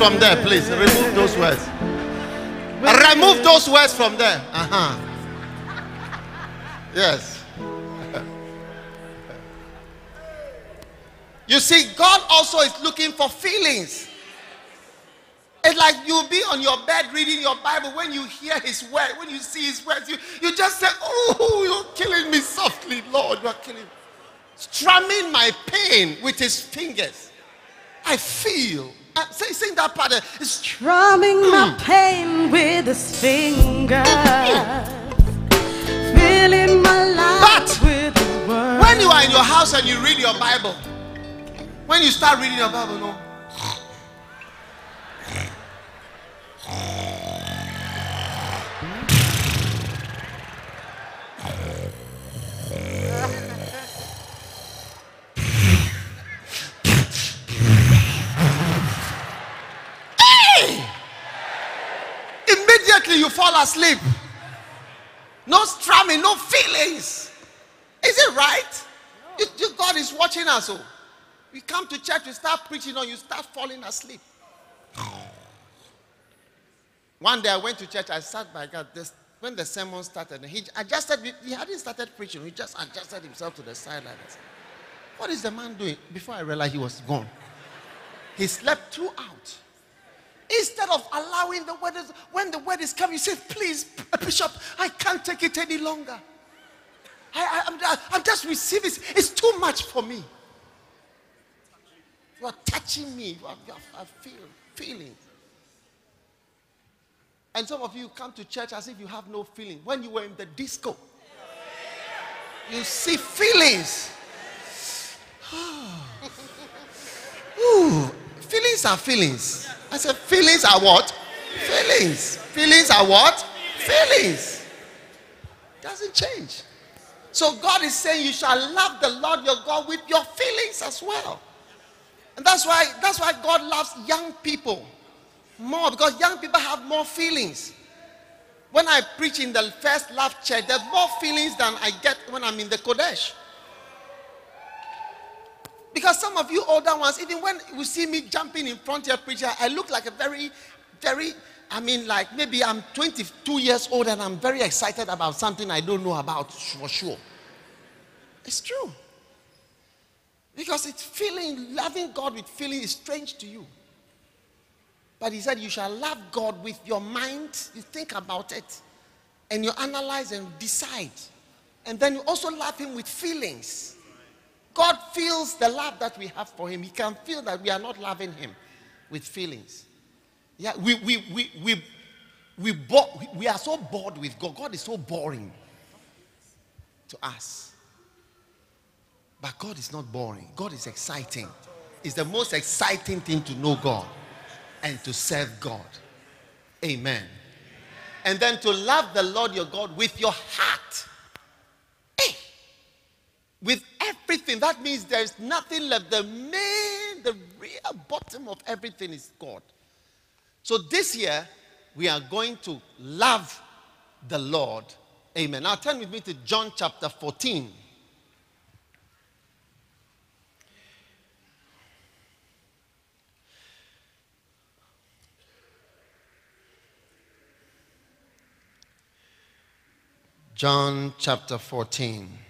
From there, please. Remove those words. Remove those words from there. Uh huh. Yes. You see, God also is looking for feelings. It's like you'll be on your bed reading your Bible when you hear His word, when you see His words, you, you just say, Oh, you're killing me softly, Lord. You're killing me. Strumming my pain with His fingers. I feel. Uh, sing, sing that part. It's strumming mm. my hmm. pain with his finger. Filling my life but with his word. When you are in your house and you read your Bible, when you start reading your Bible, no. fall asleep. No strumming, no feelings. Is it right? You- you- God is watching us. Oh. We come to church, we start preaching, or you start falling asleep. One day I went to church, I sat by God. This, when the sermon started, he adjusted, he hadn't started preaching, he just adjusted himself to the side like this. What is the man doing? Before I realized he was gone. He slept throughout. Instead of allowing the word, when the word is coming, you say, please, Bishop, I can't take it any longer. I, I, am I'm just receiving it. It's too much for me. You are touching me. You are, you are, I feel, feeling. And some of you come to church as if you have no feeling. When you were in the disco, you see feelings. Ooh, feelings are feelings. I said, feelings are what? Feelings. Feelings are what? Feelings. Doesn't change. So God is saying you shall love the Lord your God with your feelings as well. And that's why that's why God loves young people more because young people have more feelings. When I preach in the first love church, there's more feelings than I get when I'm in the Qodesh. Because some of you older ones, even when you see me jumping in front here preacher, I look like a very, very, I mean, like maybe I'm 22 years old and I'm very excited about something I don't know about for sure. It's true. Because it's feeling, loving God with feeling is strange to you. But he said, You shall love God with your mind. You think about it and you analyze and decide. And then you also love him with feelings. God feels the love that we have for him. He can feel that we are not loving him with feelings. Yeah, we we we we we, bo- we are so bored with God. God is so boring to us. But God is not boring. God is exciting. It's the most exciting thing to know God and to serve God. Amen. And then to love the Lord your God with your heart. With everything. That means there's nothing left. The main, the real bottom of everything is God. So this year, we are going to love the Lord. Amen. Now turn with me to John chapter 14. John chapter 14.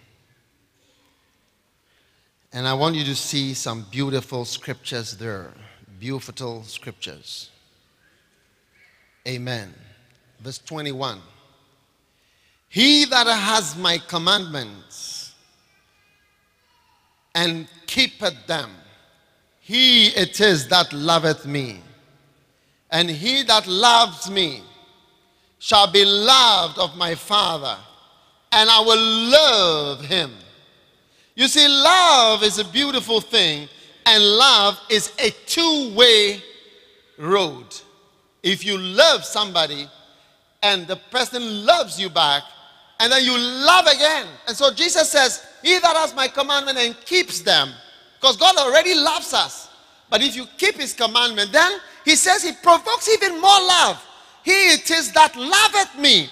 And I want you to see some beautiful scriptures there. Beautiful scriptures. Amen. Verse 21. He that has my commandments and keepeth them, he it is that loveth me. And he that loves me shall be loved of my Father, and I will love him. You see, love is a beautiful thing, and love is a two way road. If you love somebody and the person loves you back, and then you love again. And so Jesus says, He that has my commandment and keeps them, because God already loves us. But if you keep his commandment, then he says he provokes even more love. He it is that loveth me,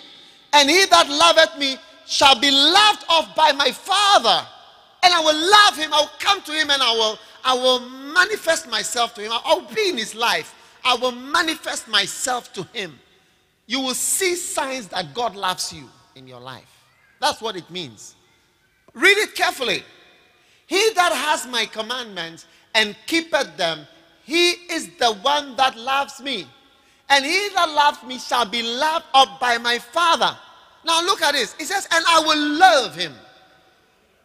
and he that loveth me shall be loved of by my Father. And I will love him, I will come to him, and I will, I will manifest myself to him. I will be in his life. I will manifest myself to him. You will see signs that God loves you in your life. That's what it means. Read it carefully. He that has my commandments and keepeth them, he is the one that loves me. And he that loves me shall be loved up by my Father. Now look at this. It says, and I will love him.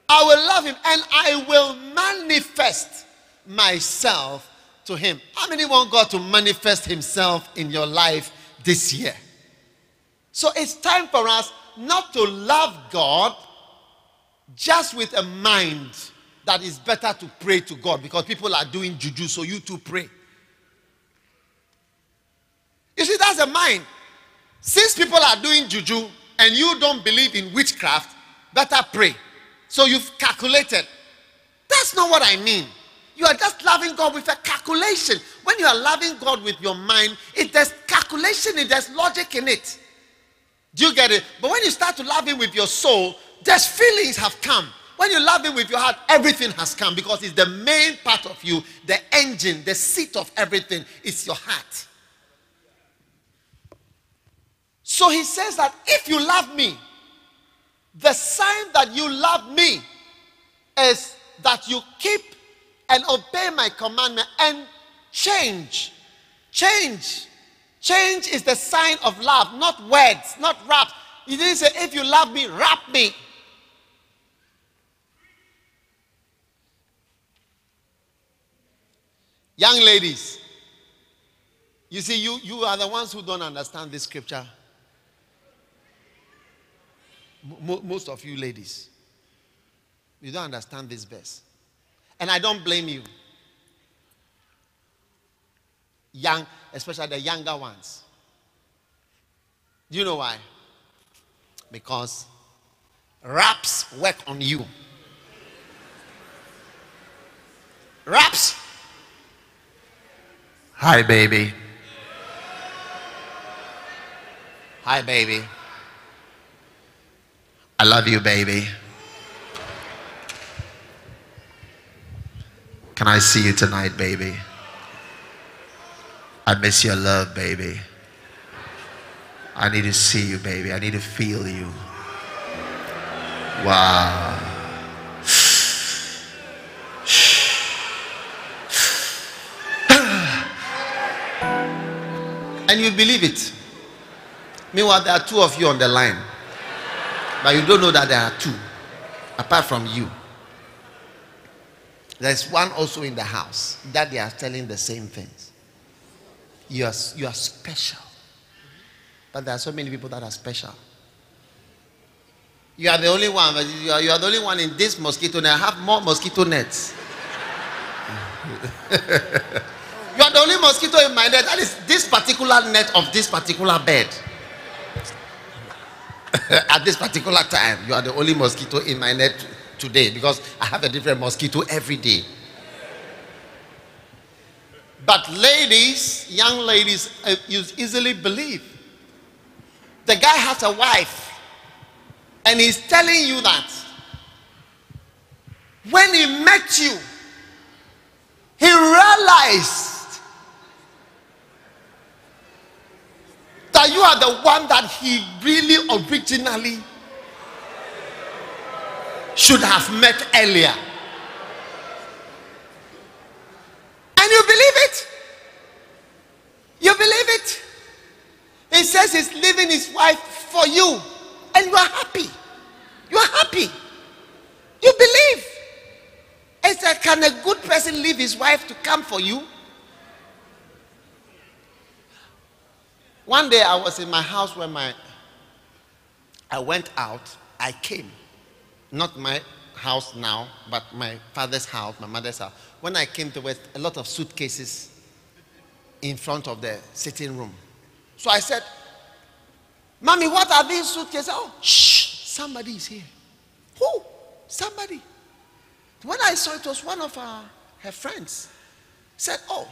I will love him and I will manifest myself to him. How many want God to manifest himself in your life this year? So it's time for us not to love God just with a mind that is better to pray to God because people are doing juju, so you too pray. You see, that's a mind. Since people are doing juju and you don't believe in witchcraft, better pray. So you've calculated. That's not what I mean. You are just loving God with a calculation. When you are loving God with your mind, it there's calculation, it there's logic in it. Do you get it? But when you start to love him with your soul, there's feelings have come. When you love him with your heart, everything has come because it's the main part of you, the engine, the seat of everything is your heart. So he says that if you love me, the sign that you love me is that you keep and obey my commandment and change. Change. Change is the sign of love, not words, not rap. He didn't say, if you love me, rap me. Young ladies, you see, you, you are the ones who don't understand this scripture. Mo- most of you ladies, you don't understand this verse. And I don't blame you. Young, especially the younger ones. Do you know why? Because raps work on you. Raps. Hi, baby. Hi, baby. I love you, baby. Can I see you tonight, baby? I miss your love, baby. I need to see you, baby. I need to feel you. Wow. and you believe it. Meanwhile, there are two of you on the line. But you don't know that there are two, apart from you. There's one also in the house that they are telling the same things. You are, you are special. But there are so many people that are special. You are the only one, you are, you are the only one in this mosquito net. I have more mosquito nets. you are the only mosquito in my net. That is this particular net of this particular bed. At this particular time, you are the only mosquito in my net today because I have a different mosquito every day. But ladies, young ladies, uh, you easily believe. The guy has a wife and he's telling you that when he met you, he realized that you are the one that he really originally should have met earlier. And you believe it? You believe it? He says he's leaving his wife for you, and you are happy. You are happy. You believe. It's can a good person leave his wife to come for you? One day I was in my house when my I went out, I came. Not my house now, but my father's house, my mother's house. When I came to West, a lot of suitcases in front of the sitting room. So I said, Mommy, what are these suitcases? Oh, shh, somebody is here. Who? Somebody. When I saw it was one of our, her friends. Said, Oh,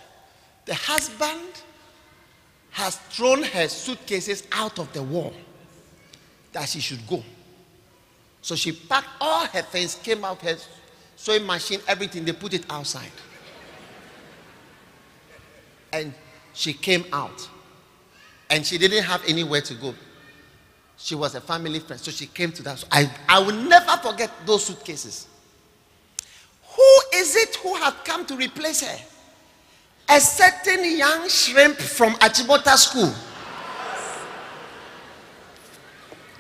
the husband has thrown her suitcases out of the wall that she should go. So she packed all her things, came out, her sewing machine, everything, they put it outside. And she came out. And she didn't have anywhere to go. She was a family friend, so she came to that. So I, I will never forget those suitcases. Who is it who had come to replace her? A certain young shrimp from Achimota school.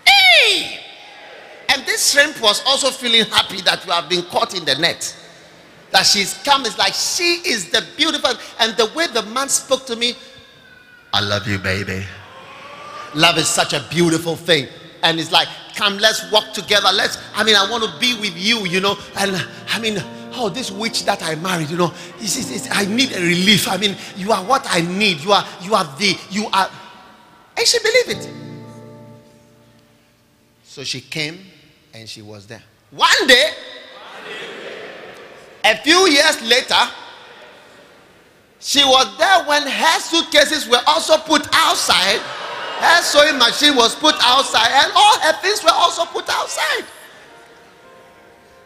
Hey! And this shrimp was also feeling happy that we have been caught in the net. That she's come. It's like she is the beautiful. And the way the man spoke to me, I love you, baby. Love is such a beautiful thing. And it's like, come, let's walk together. Let's, I mean, I want to be with you, you know. And I mean, oh, this witch that I married, you know, it's, it's, I need a relief. I mean, you are what I need. You are, you are the, you are. And she believed it. So she came and she was there. One day, a few years later, she was there when her suitcases were also put outside Her sewing machine was put outside, and all her things were also put outside.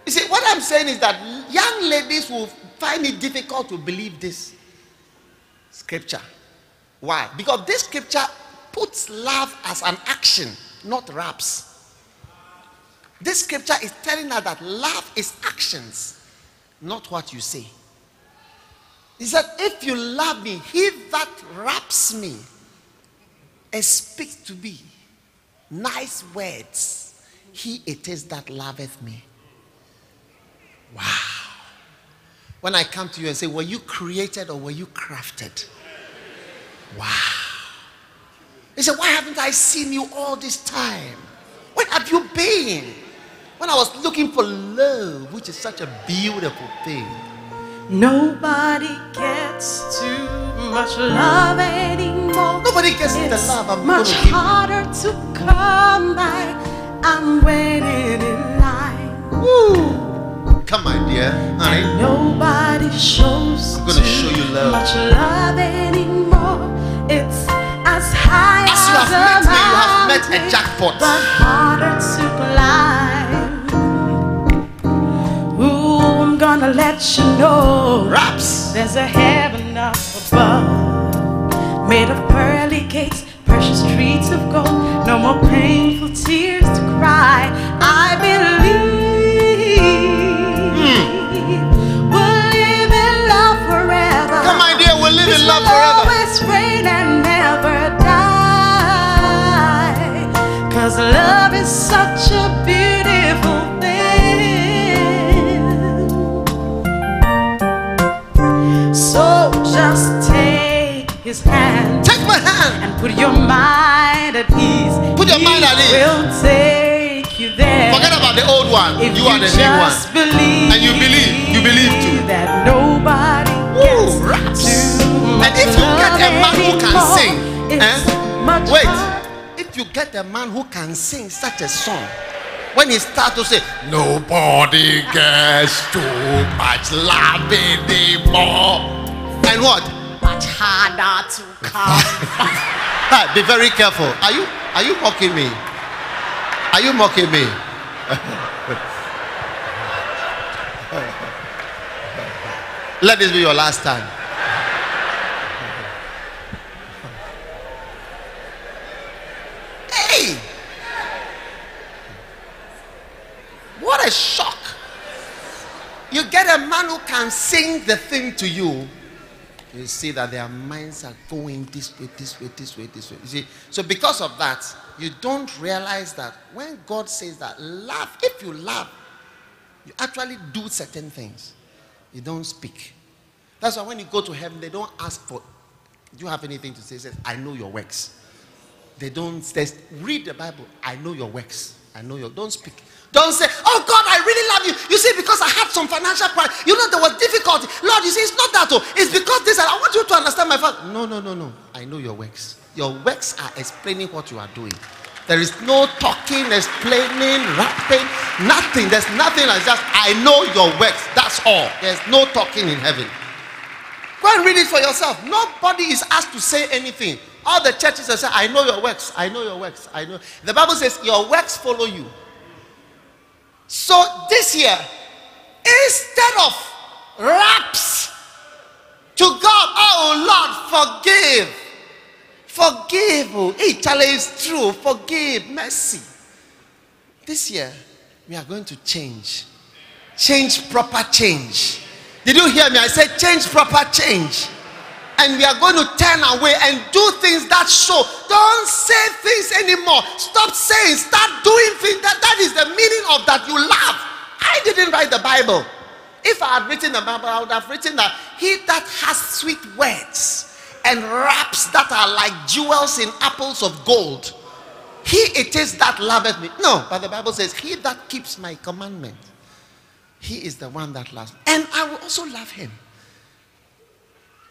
You see, what I'm saying is that young ladies will find it difficult to believe this scripture. Why? Because this scripture puts love as an action, not raps. This scripture is telling us that love is actions, not what you say. He said, If you love me, he that raps me and speaks to me nice words, he it is that loveth me. Wow. When I come to you and say, Were you created or were you crafted? Wow. He said, Why haven't I seen you all this time? Where have you been? When I was looking for love, which is such a beautiful thing. Nobody gets too much love anymore. Nobody gets the love I'm much gonna give harder to come by. I'm waiting in line. Woo! Come, my dear. Honey. Nobody shows I'm gonna show you love. much love anymore. It's as high As you have met me, you have met a jackpot. but harder to climb. Ooh, I'm gonna let you know. Raps. There's a heaven up above, made of pearly gates, precious streets of gold. No more painful tears to cry. I believe love forever. always reign and never die. Cause love is such a beautiful thing. So just take his hand Take my hand. and put your mind at ease. Put your He mind at ease. will take you there. Forget about the old one. If you are the new one. believe, And you believe, you believe too. that nobody get a man who can sing such a song, when he starts to say, Nobody gets too much love anymore. And what? much harder to come. Be very careful. Are you are you mocking me? Are you mocking me? Let this be your last time. Hey! What a shock. You get a man who can sing the thing to you, you see that their minds are going this way, this way, this way, this way. You see, so because of that, you don't realize that when God says that love, if you love, you actually do certain things. You don't speak. That's why when you go to heaven, they don't ask for, do you have anything to say? Says, I know your works. They don't say, read the Bible. I know your works. I know your. Don't speak. Don't say, oh God, I really love you. You see, because I had some financial problem. You know, there was difficulty. Lord, you see, it's not that. Oh, it's because this. I want you to understand my father. No, no, no, no. I know your works. Your works are explaining what you are doing. There is no talking, explaining, rapping, nothing. There's nothing like just, I know your works. That's all. There's no talking in heaven. Go and read it for yourself. Nobody is asked to say anything. All the churches are saying, I know your works. I know your works. I know. The Bible says, Your works follow you. So this year, instead of raps to God, oh Lord, forgive. Forgive. Oh, Charlie, it's true. Forgive. Mercy. This year, we are going to change. Change proper change. Did you hear me? I said change proper change. And we are going to turn away and do things that show. Don't say things anymore. Stop saying. Start doing things. That, that is the meaning of that you love. I didn't write the Bible. If I had written the Bible, I would have written that he that has sweet words and raps that are like jewels in apples of gold. He it is that loveth me. No, but the Bible says, He that keeps my commandment, he is the one that loves me. And I will also love him.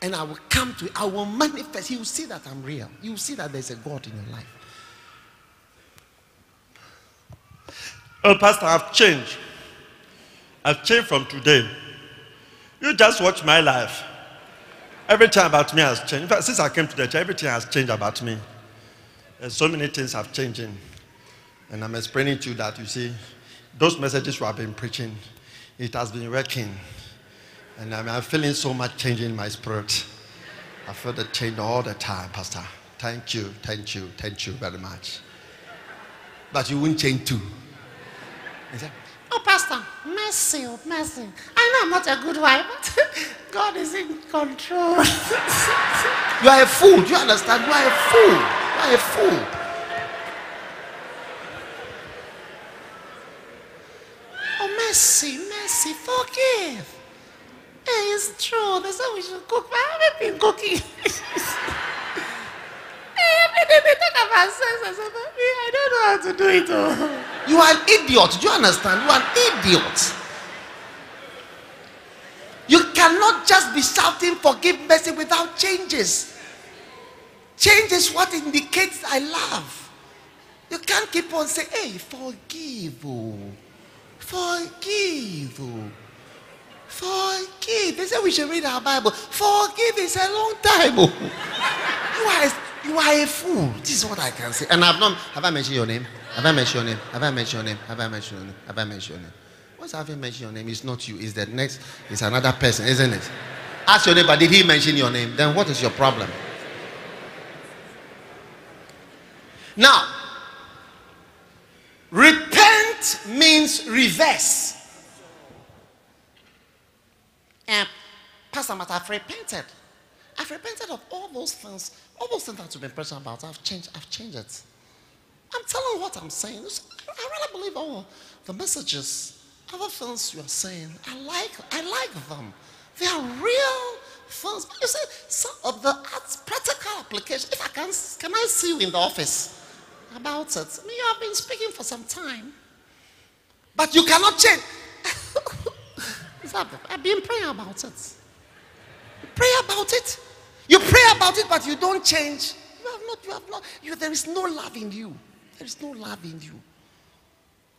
And I will come to I will manifest. He will see that I'm real. You will see that there's a God in your life. Oh, Pastor, I've changed. I've changed from today. You just watch my life. Everything about me has changed. In fact, since I came to the church, everything has changed about me. uh, so many things have changed. And I'm explaining to you that you see, those messages we have been preaching, it has been working. And I'm, I'm feeling so much change in my spirit. I feel the change all the time, Pastor. Thank you, thank you, thank you very much. But you won't change too. Said, Oh, Pastor, mercy, oh, mercy. I know I'm not a good wife, but God is in control. You are a fool. Do you understand? You are a fool. You are a fool. oh, mercy, mercy, forgive. It's true. That's said we should cook, but I haven't been cooking. Hey, they, talk about sex. I said, I don't know how to do it. Oh. You are an idiot. Do you understand? You are an idiot. You cannot just be shouting forgive mercy without changes. Change is what indicates I love. You can't keep on saying, hey, forgive. Oh. Forgive. Oh. Forgive. They said we should read our Bible. Forgive is a long time. You are a, you are a fool. This is what I can say. And I've not have I mentioned your name? Have I mentioned your name? Have I mentioned your name? Have I mentioned your name? Have I mentioned your name? What's having mentioned your name? It's not you, it's the next, it's another person, isn't it? Ask your neighbor, did he mention your name? Then what is your problem? Now, repent means reverse. And Pastor Matt, I've repented. I've repented of all those things, all those things that you've been preaching about. I've changed, I've changed it. I'm telling what I'm saying. I really believe all the messages, other things you are saying. I like, I like them. They are real things. But you see, some of the practical application. If I can, can I see you in the office about it? I mean, you have been speaking for some time, but you cannot change. I've been praying about it. Pray about it. You pray about it, but you don't change. You have not, you have not, you, there is no love in you. There is no love in you.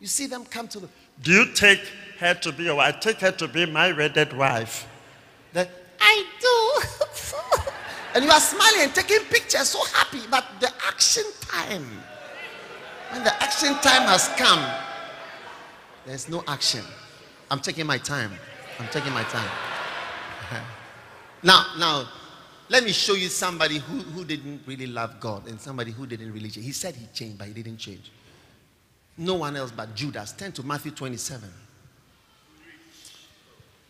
You see them come to the. Do you take her to be your wife? I take her to be my wedded wife. The, I do. and you are smiling and taking pictures, so happy, but the action time, when the action time has come, there's no action. I'm taking my time. I'm taking my time. now, now, let me show you somebody who, who didn't really love God and somebody who didn't really change. He said he changed, but he didn't change. No one else but Judas. Turn to Matthew 27.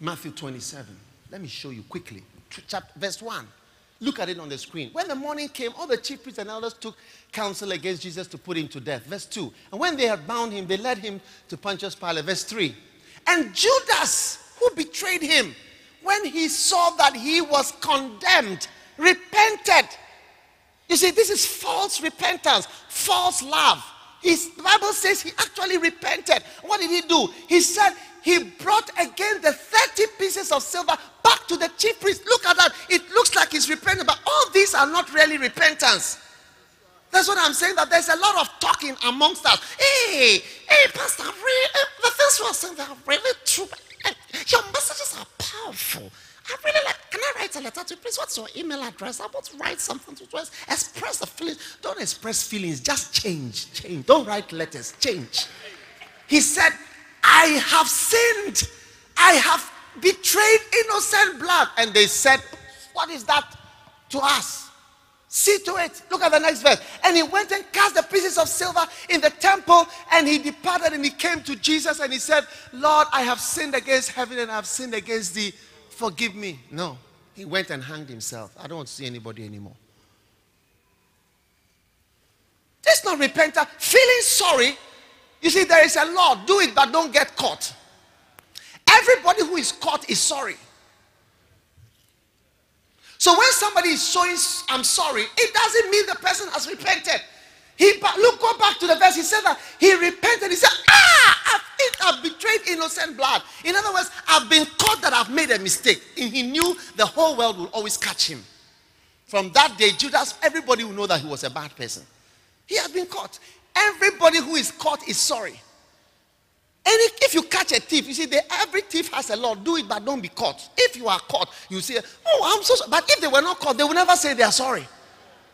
Matthew 27. Let me show you quickly. Chapter, verse 1. Look at it on the screen. When the morning came, all the chief priests and elders took counsel against Jesus to put him to death. Verse 2. And when they had bound him, they led him to Pontius Pilate. Verse 3. And Judas, who betrayed him, when he saw that he was condemned, repented. You see, this is false repentance, false love. His, Bible says he actually repented. What did he do? He said he brought again the 30 pieces of silver back to the chief priest. Look at that. It looks like he's repenting, but all these are not really repentance. That's what I'm saying. That there's a lot of talking amongst us. Hey, hey, Pastor, really, the things you are saying are really true. Your messages are powerful. I really like. Can I write a letter to you? Please, what's your email address? I want to write something to you. Express the feelings. Don't express feelings. Just change. Change. Don't write letters. Change. He said, I have sinned. I have betrayed innocent blood. And they said, What is that to us? See to it. Look at the next verse. And he went and cast the pieces of silver in the temple, and he departed and he came to Jesus and he said, Lord, I have sinned against heaven and I have sinned against thee. Forgive me. No. He went and hanged himself. I don't want to see anybody anymore. This is not repentance. Feeling sorry. You see, there is a law. Do it, but don't get caught. Everybody who is caught is sorry. So when somebody is showing, I'm sorry, it doesn't mean the person has repented. He look, go back to the verse. He said that he repented. He said, Ah, I've, I've betrayed innocent blood. In other words, I've been caught that I've made a mistake. And he knew the whole world will always catch him. From that day, Judas, everybody will know that he was a bad person. He has been caught. Everybody who is caught is sorry. And if you catch a thief, you see, every thief has a law. Do it, but don't be caught. If you are caught, you say, Oh, I'm so sorry. But if they were not caught, they will never say they are sorry.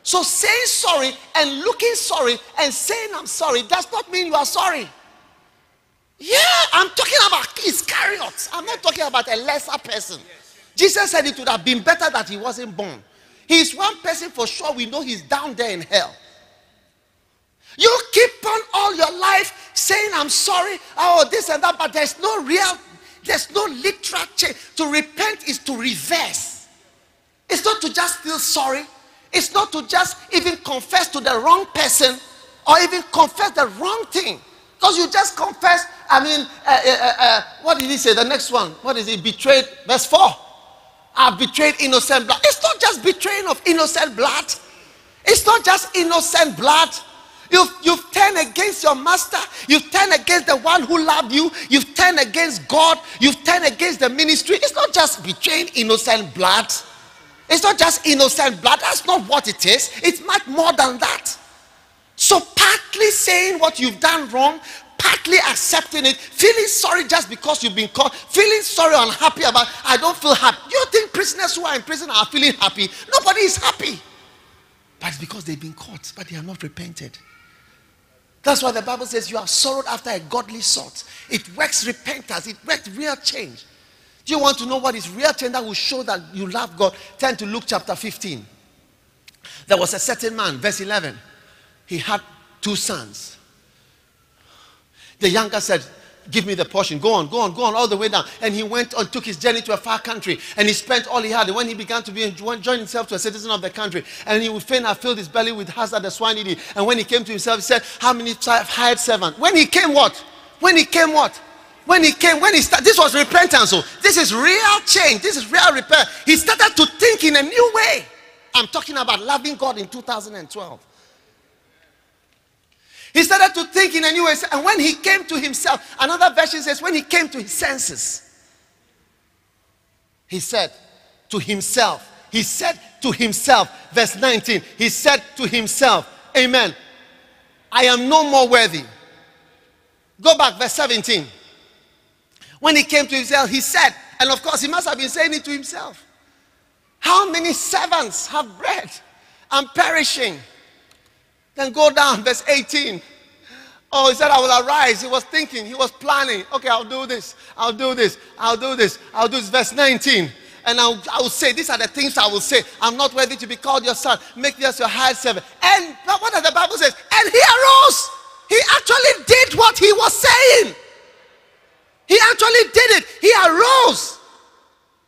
So saying sorry and looking sorry and saying I'm sorry does not mean you are sorry. Yeah, I'm talking about Iscariot. I'm not talking about a lesser person. Jesus said it would have been better that he wasn't born. He's one person for sure. We know he's down there in hell. You keep on all your life saying, I'm sorry, oh, this and that, but there's no real, there's no literal change. To repent is to reverse. It's not to just feel sorry, it's not to just even confess to the wrong person or even confess the wrong thing. Because you just confess, I mean, uh, uh, uh, what did he say? The next one. What is he? Betrayed. Verse 4. I've betrayed innocent blood. It's not just betraying of innocent blood. It's not just innocent blood. You've, you've turned against your master. You've turned against the one who loved you. You've turned against God. You've turned against the ministry. It's not just betraying innocent blood. It's not just innocent blood. That's not what it is. It's much more than that. So, partly saying what you've done wrong, partly accepting it, feeling sorry just because you've been caught, feeling sorry or unhappy about, I don't feel happy. You think prisoners who are in prison are feeling happy? Nobody is happy. But it's because they've been caught, but they are not repented. That's why the Bible says you have sorrowed after a godly sort. It works repentance, it works real change. Do you want to know what is real change that will show that you love God? Turn to Luke chapter 15. There was a certain man, verse 11. He had two sons. The younger said, Give me the portion. Go on, go on, go on, all the way down. And he went on, took his journey to a far country, and he spent all he had. And when he began to be join himself to a citizen of the country, and he would fain have filled his belly with hazard the swine. And when he came to himself, he said, How many have hired servants? When he came, what? When he came, what? When he came, when he started, this was repentance. So this is real change. This is real repair. He started to think in a new way. I'm talking about loving God in 2012. He started to think in a new way. And when he came to himself, another version says, when he came to his senses, he said to himself, he said to himself, verse 19, he said to himself, Amen. I am no more worthy. Go back, verse 17. When he came to himself, he said, and of course, he must have been saying it to himself. How many servants have bread? I'm perishing. Then go down, verse 18. Oh, he said, I will arise. He was thinking, he was planning. Okay, I'll do this, I'll do this, I'll do this, I'll do this. Verse 19. And I'll, I will say, these are the things I will say. I'm not worthy to be called your son. Make as your high servant. And what does the Bible says? And he arose. He actually did what he was saying. He actually did it. He arose.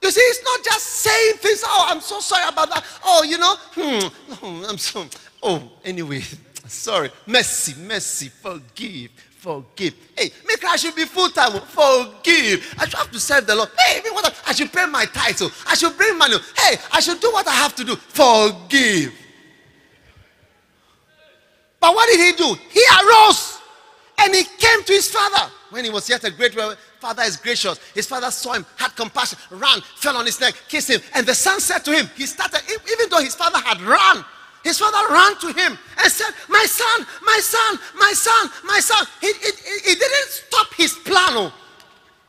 You see, it's not just saying things. Oh, I'm so sorry about that. Oh, you know, hmm, I'm so. Oh, anyway, sorry. Mercy, mercy, forgive, forgive. Hey, make I should be full time. Forgive. I should have to serve the Lord. Hey, what I should pay my title. I should bring money. Hey, I should do what I have to do. Forgive. But what did he do? He arose and he came to his father when he was yet a great father is gracious. His father saw him, had compassion, ran, fell on his neck, kissed him. And the son said to him, he started, even though his father had run, his father ran to him and said, My son, my son, my son, my son. He, he, he didn't stop his plan. Oh.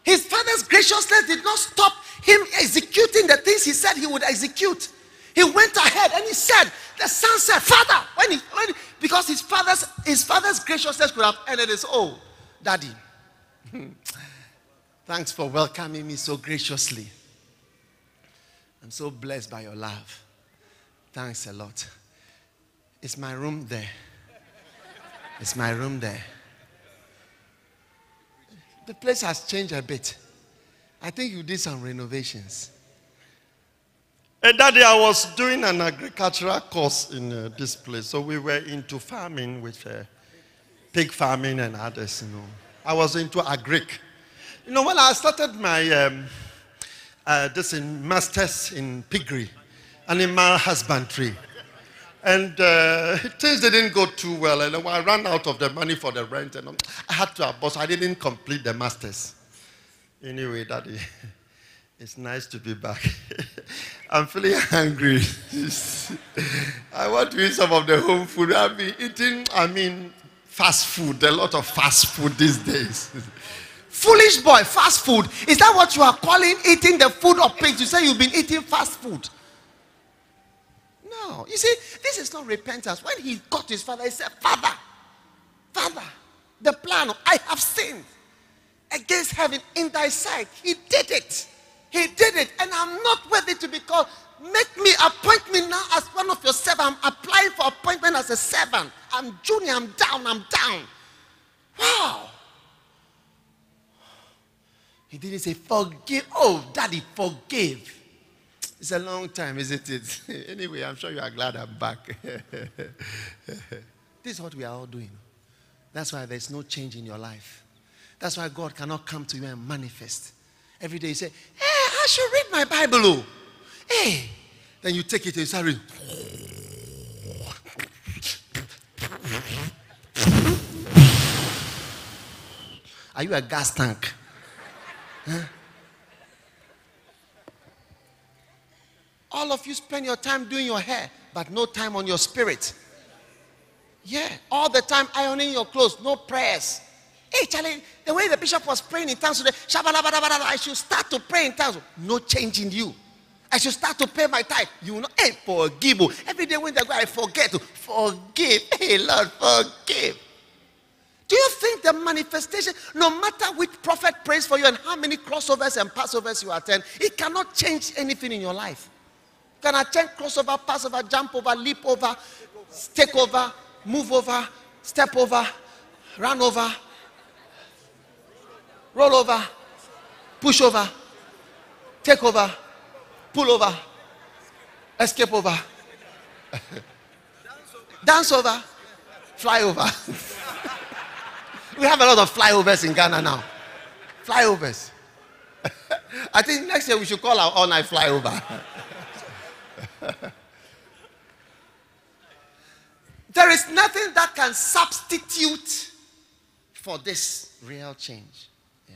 His father's graciousness did not stop him executing the things he said he would execute. He went ahead and he said, The son said, Father, when he, when because his father's, his father's graciousness could have ended his, Oh, daddy, thanks for welcoming me so graciously. I'm so blessed by your love. Thanks a lot. It's my room there. It's my room there. The place has changed a bit. I think you did some renovations. Hey, Daddy, I was doing an agricultural course in uh, this place. So we were into farming with uh, pig farming and others, you know. I was into agric. You know, when I started my um, uh, this in masters in piggery, animal husbandry, and uh, things didn't go too well. And I ran out of the money for the rent, and I had to abort. I didn't complete the masters. Anyway, Daddy, it's nice to be back. I'm feeling hungry. I want to eat some of the home food. I've been eating, I mean, fast food. A lot of fast food these days. Foolish boy, fast food. Is that what you are calling eating the food of pigs? You say you've been eating fast food. You see, this is not repentance. When he got his father, he said, Father, Father, the plan, I have sinned against heaven in thy sight. He did it. He did it. And I'm not worthy to be called. Make me, appoint me now as one of your servants. I'm applying for appointment as a servant. I'm junior, I'm down, I'm down. Wow. He didn't say, forgive. Oh, daddy, forgive. It's a long time, isn't it? anyway, I'm sure you are glad I'm back. this is what we are all doing. That's why there's no change in your life. That's why God cannot come to you and manifest. Every day you say, Hey, I should read my Bible. Oh. Hey. Then you take it and you start reading. Are you a gas tank? Huh? All of you spend your time doing your hair, but no time on your spirit. Yeah, all the time ironing your clothes, no prayers. Hey, Charlie, the way the bishop was praying in tongues today, I should start to pray in tongues. No change in you. I should start to pay my tithe. You know, hey, forgive. Every day when they go, I forget to forgive. Hey, Lord, forgive. Do you think the manifestation, no matter which prophet prays for you and how many crossovers and passovers you attend, it cannot change anything in your life? Can I change crossover, pass over, jump over, leap over, take over, move over, step over, run over, roll over, push over, take over, pull over, escape over, dance over, fly over. we have a lot of flyovers in Ghana now. Flyovers. I think next year we should call our all night flyover. there is nothing that can substitute for this real change. Yeah.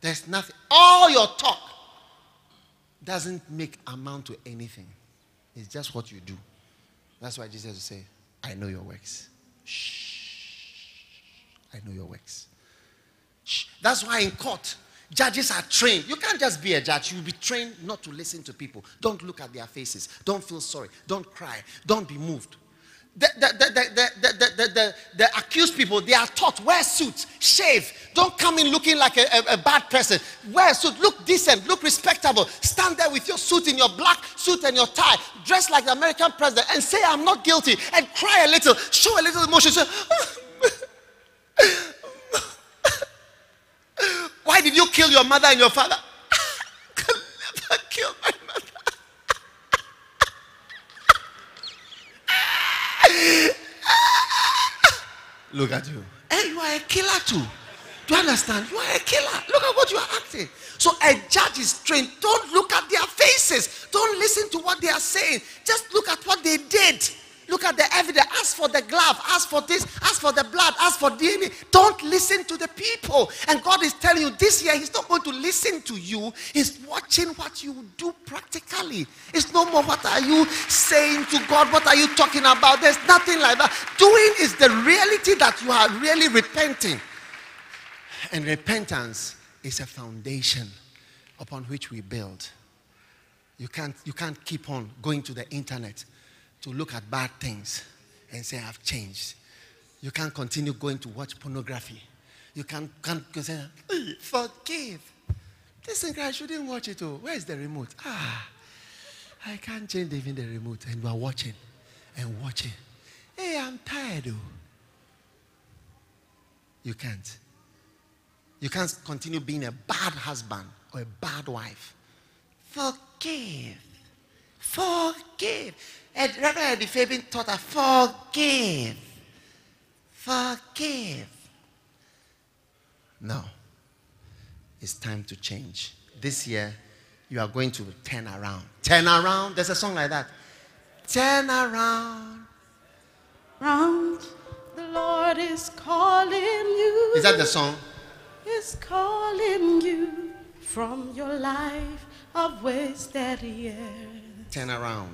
There's nothing. All your talk doesn't make amount to anything. It's just what you do. That's why Jesus say, I know your works. Shh. I know your works. Shh. That's why in court, Judges are trained. You can't just be a judge. You'll be trained not to listen to people. Don't look at their faces. Don't feel sorry. Don't cry. Don't be moved. The, the, the, the, the, accused people, they are taught wear suits, shave. Don't come in looking like a, a, a, bad person. Wear a suit, look decent, look respectable. Stand there with your suit in your black suit and your tie, dress like the American president, and say, I'm not guilty, and cry a little, show a little emotion. Say, ah, Why did you kill your mother and your father? I can never kill my mother. Look at you. Hey, you are a killer too. Do you understand? You are a killer. Look at what you are acting. So a judge is trained. Don't look at their faces. Don't listen to what they are saying. Just look at what they did. Look at the evidence. Ask for the glove. Ask for this. Ask for the blood. Ask for DNA. Don't listen to the people. And God is telling you this year, He's not going to listen to you. He's watching what you do practically. It's no more what are you saying to God? What are you talking about? There's nothing like that. Doing is the reality that you are really repenting. And repentance is a foundation upon which we build. You can't, you can't keep on going to the internet to look at bad things and say, I've changed. You can't continue going to watch pornography. You can't, can't say, forgive. Listen, guys, you didn't watch it. Oh, where's the remote? Ah, I can't change even the remote. And we're watching and watching. Hey, I'm tired. Oh. You can't. You can't continue being a bad husband or a bad wife. Forgive. Forgive. And Reverend Eddie Fabian taught us forgive. Forgive. No. It's time to change. This year, you are going to turn around. Turn around. There's a song like that. Turn around. Round. The Lord is calling you. Is that the song? Is calling you from your life of wasted years. Turn around.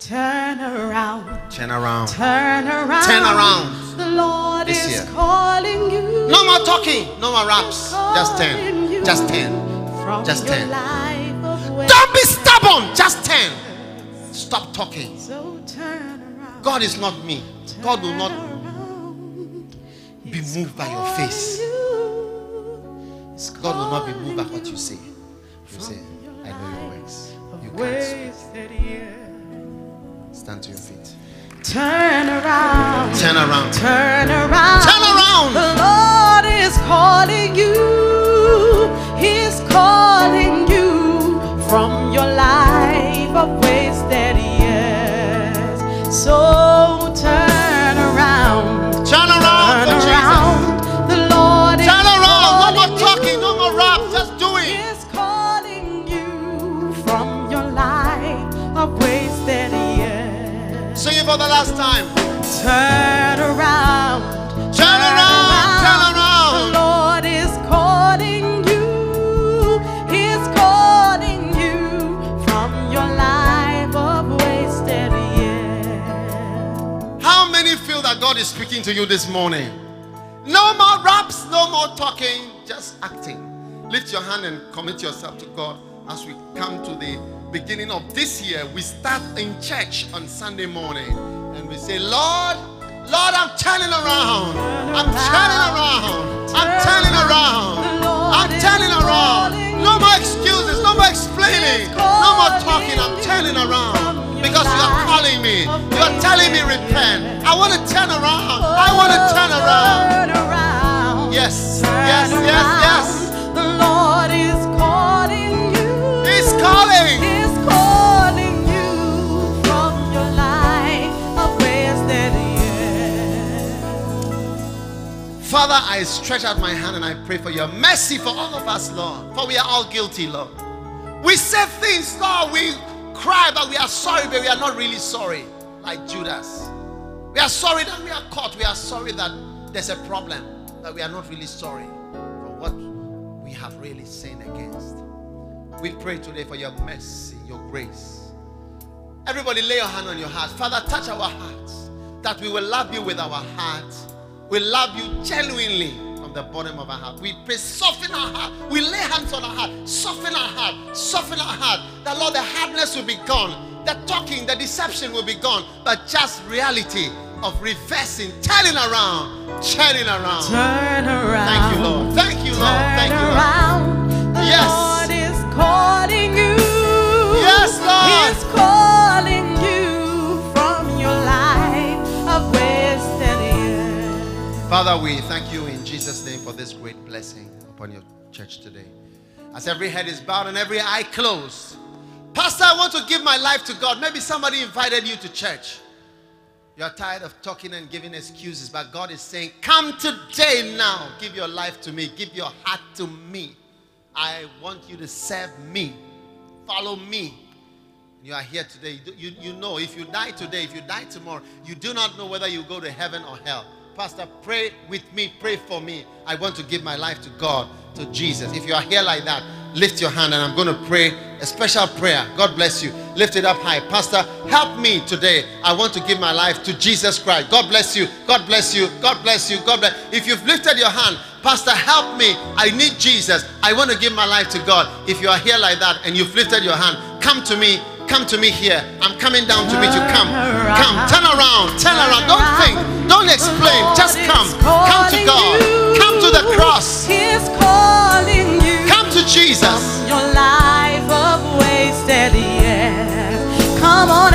Turn around. Turn around. Turn around. Turn around. The Lord This is year. calling you. No more talking. No more raps. Just you 10. Just 10. From Just 10. Don't be stubborn. Just 10. stop talking. So turn around. God is not me. God will not around. be moved by your face. God will not be moved by what you say. You say, I know your You can't stand to your feet. Turn around. Turn around. Turn around. Turn around. The Lord is calling you. He's calling you from your life of wasted years. So for the last time. Turn around. Turn around. Turn around. The. Lord is calling you. He's calling you from your life of wasted years. How many feel that God is speaking to you this morning? No more raps, no more talking, just acting. Lift your hand and commit yourself to God as we come to the beginning of this year. We start in church on Sunday morning and we say, Lord, Lord, I'm turning around. I'm turning around. I'm turning around. I'm turning around. No more excuses, no more explaining, no more talking. I'm turning around because you are calling me. You are telling me repent. I want to turn around. I want to turn around. Yes, yes, yes, yes. Years. Father, I stretch out my hand and I pray for your mercy for all of us, Lord. For we are all guilty, Lord. We say things, Lord. We cry, but we are sorry, but we are not really sorry, like Judas. We are sorry that we are caught. We are sorry that there's a problem, but we are not really sorry for what we have really sinned against. We pray today for your mercy, your grace. Everybody, lay your hand on your heart. Father, touch our hearts that we will love you with our hearts. We love you genuinely from the bottom of our heart. We pray, soften our heart. We lay hands on our heart, soften our heart, soften our heart. That Lord, the hardness will be gone, the talking, the deception will be gone, but just reality of reversing, turning around, turning around. Turn around. Thank you, Lord. Thank you, Lord. Thank you, Lord. Yes. Calling you. Yes, Lord. He's calling you from your life of wasted years. Father, we thank you in Jesus' name for this great blessing upon your church today. As every head is bowed and every eye closed. Pastor, I want to give my life to God. Maybe somebody invited you to church. You're tired of talking and giving excuses, but God is saying, Come today now. Give your life to me. Give your heart to me. I want you to serve me. Follow me. You are here today. You, you, know if you die today, if you die tomorrow, you do not know whether you go to heaven or hell. Pastor, pray with me, pray for me. I want to give my life to God, to Jesus. If you are here like that, lift your hand and I'm going to pray a special prayer. God bless you. Lift it up high. Pastor, help me today. I want to give my life to Jesus Christ. God bless you. God bless you. God bless you. God bless. If you've lifted your hand, Pastor, help me. I need Jesus. I want to give my life to God. If you are here like that and you've lifted your hand, come to me. Come to me here. I'm coming down to meet you. Come. Come. Turn around. Turn around. Don't think. Don't explain. Just come. Come to God. Come to the cross. He's calling you. Come to Jesus. Your life of wasted years. Come on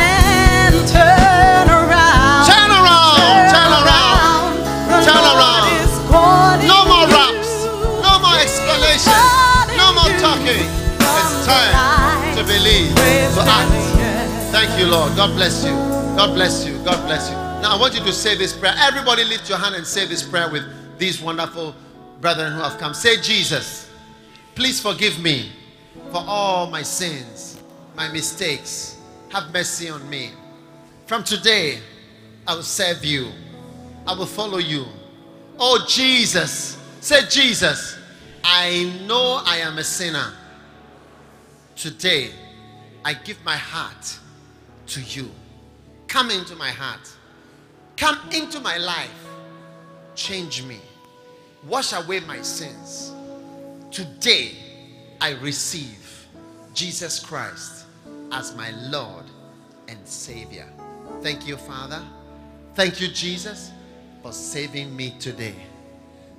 you, Lord. God bless you. God bless you. God bless you. Now, I want you to say this prayer. Everybody, lift your hand and say this prayer with these wonderful brethren who have come. Say, Jesus, please forgive me for all my sins, my mistakes. Have mercy on me. From today, I will serve you. I will follow you. Oh, Jesus. Say, Jesus, I know I am a sinner. Today, I give my heart to you. Come into my heart. Come into my life. Change me. Wash away my sins. Today, I receive Jesus Christ as my Lord and Savior. Thank you, Father. Thank you, Jesus, for saving me today.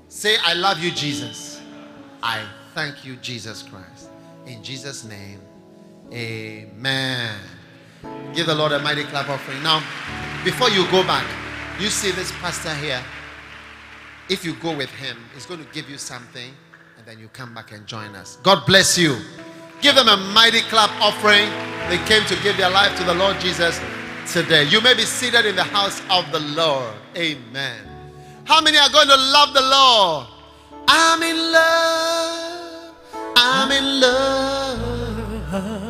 Say, I love you, Jesus. I thank you, Jesus Christ. In Jesus' name, amen. Give the Lord a mighty clap offering. Now, before you go back, you see this pastor here. If you go with him, he's going to give you something, and then you come back and join us. God bless you. Give them a mighty clap offering. They came to give their life to the Lord Jesus today. You may be seated in the house of the Lord. Amen. How many are going to love the Lord? I'm in love. I'm in love.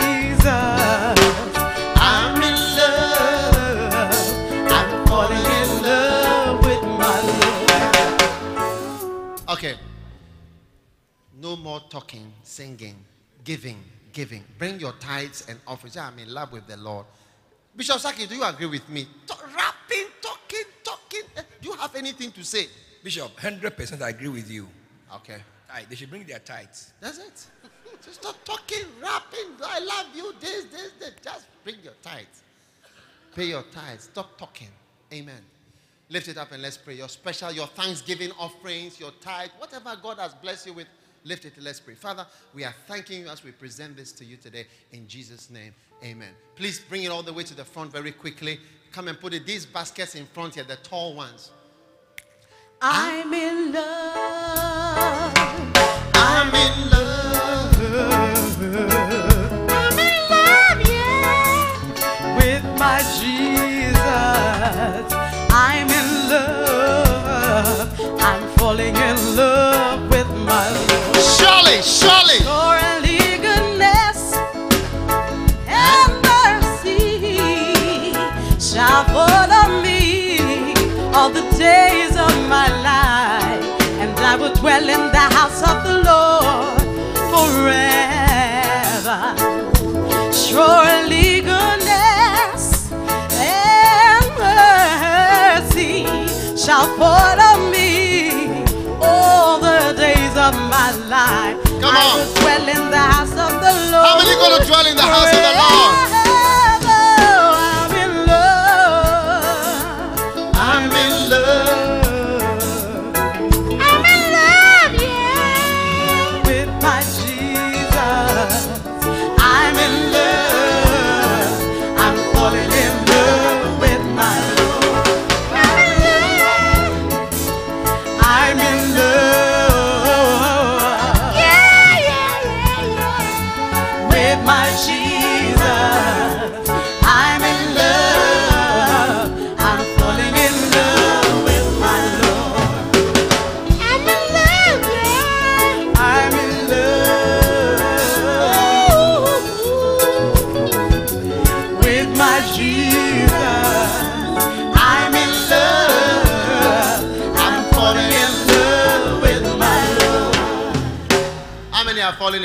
No more talking, singing, giving, giving. Bring your tithes and offerings. I'm in love with the Lord. Bishop Sackey, do you agree with me? Talk, rapping, talking, talking. Eh, Do you have anything to say? Bishop, 100% I agree with you. Okay. Tithe, They should bring their tithes. That's it. Just stop talking, rapping. I love you. This, this, this. Just bring your tithes. Pay your tithes. Stop talking. Amen. Lift it up and let's pray. Your special, your thanksgiving offerings, your tithe, whatever God has blessed you with, lift it. Let's pray. Father, we are thanking you as we present this to you today in Jesus' name. Amen. Please bring it all the way to the front very quickly. Come and put it. These baskets in front here, the tall ones. I'm in love. I'm in love. Surely, surely. Goodness and mercy shall follow me all the days of my life, and I will dwell in the house of the Lord forever. Surely goodness and mercy shall follow me all the days of my life. Come on. will dwell in the house of the Lord. How many gonna dwell in the house of the Lord?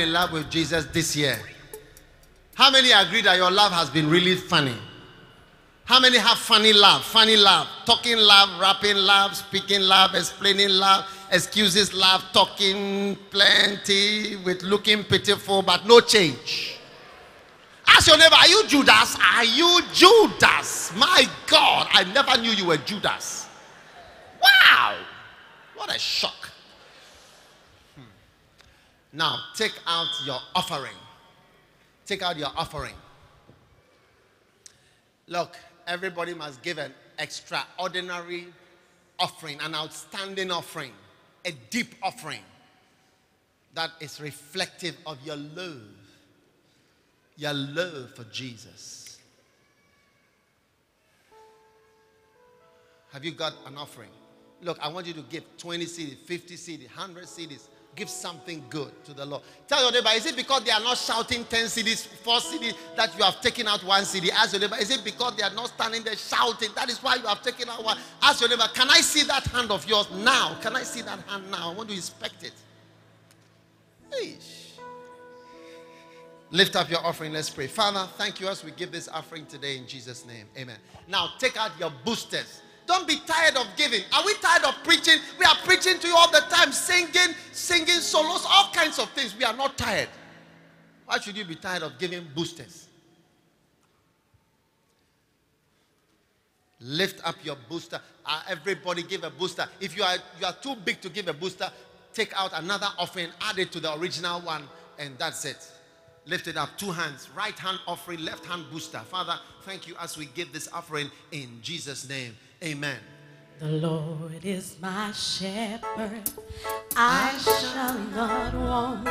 In love with Jesus this year? How many agree that your love has been really funny? How many have funny love? Funny love. Talking love, rapping love, speaking love, explaining love, excuses love, talking plenty with looking pitiful but no change. Ask your neighbor, are you Judas? Are you Judas? My God, I never knew you were Judas. Wow! What a shock. Now, take out your offering. Take out your offering. Look, everybody must give an extraordinary offering, an outstanding offering, a deep offering that is reflective of your love, your love for Jesus. Have you got an offering? Look, I want you to give 20 cedis, 50 cedis, 100 cedis. Give something good to the Lord. Tell your neighbor, is it because they are not shouting 10 cedis, 4 cedis that you have taken out one cedi? Ask your neighbor, is it because they are not standing there shouting? That is why you have taken out one. Ask your neighbor, can I see that hand of yours now? Can I see that hand now? I want to inspect it. Eesh. Lift up your offering. Let's pray. Father, thank you as we give this offering today in Jesus' name. Amen. Now take out your boosters. Don't be tired of giving. Are we tired of preaching? We are preaching to you all the time, singing, singing solos, all kinds of things. We are not tired. Why should you be tired of giving boosters? Lift up your booster. Uh, everybody give a booster. If you are you are too big to give a booster, take out another offering, add it to the original one, and that's it. Lift it up, two hands, right hand offering, left hand booster. Father, thank you as we give this offering in Jesus' name. Amen. The Lord is my shepherd, I shall not want.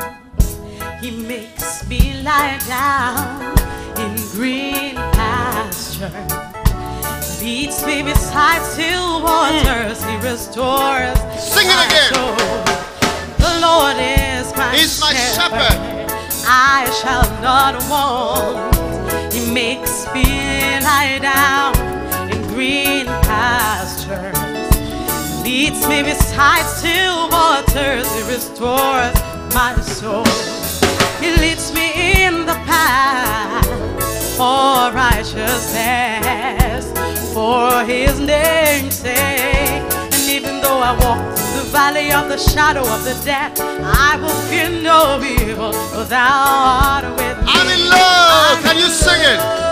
He makes me lie down in green pasture. Leads me beside still waters, He restores. Sing it again. soul. The Lord is my He's my shepherd. I shall not want. He makes me lie down in green pastures. Leads me beside still waters. He restores my soul. He leads me in the path for righteousness, for His name's sake. And even though I walk valley of the shadow of the death, I will fear no evil, for Thou art with me. I'm in love. I'm Can you in sing it?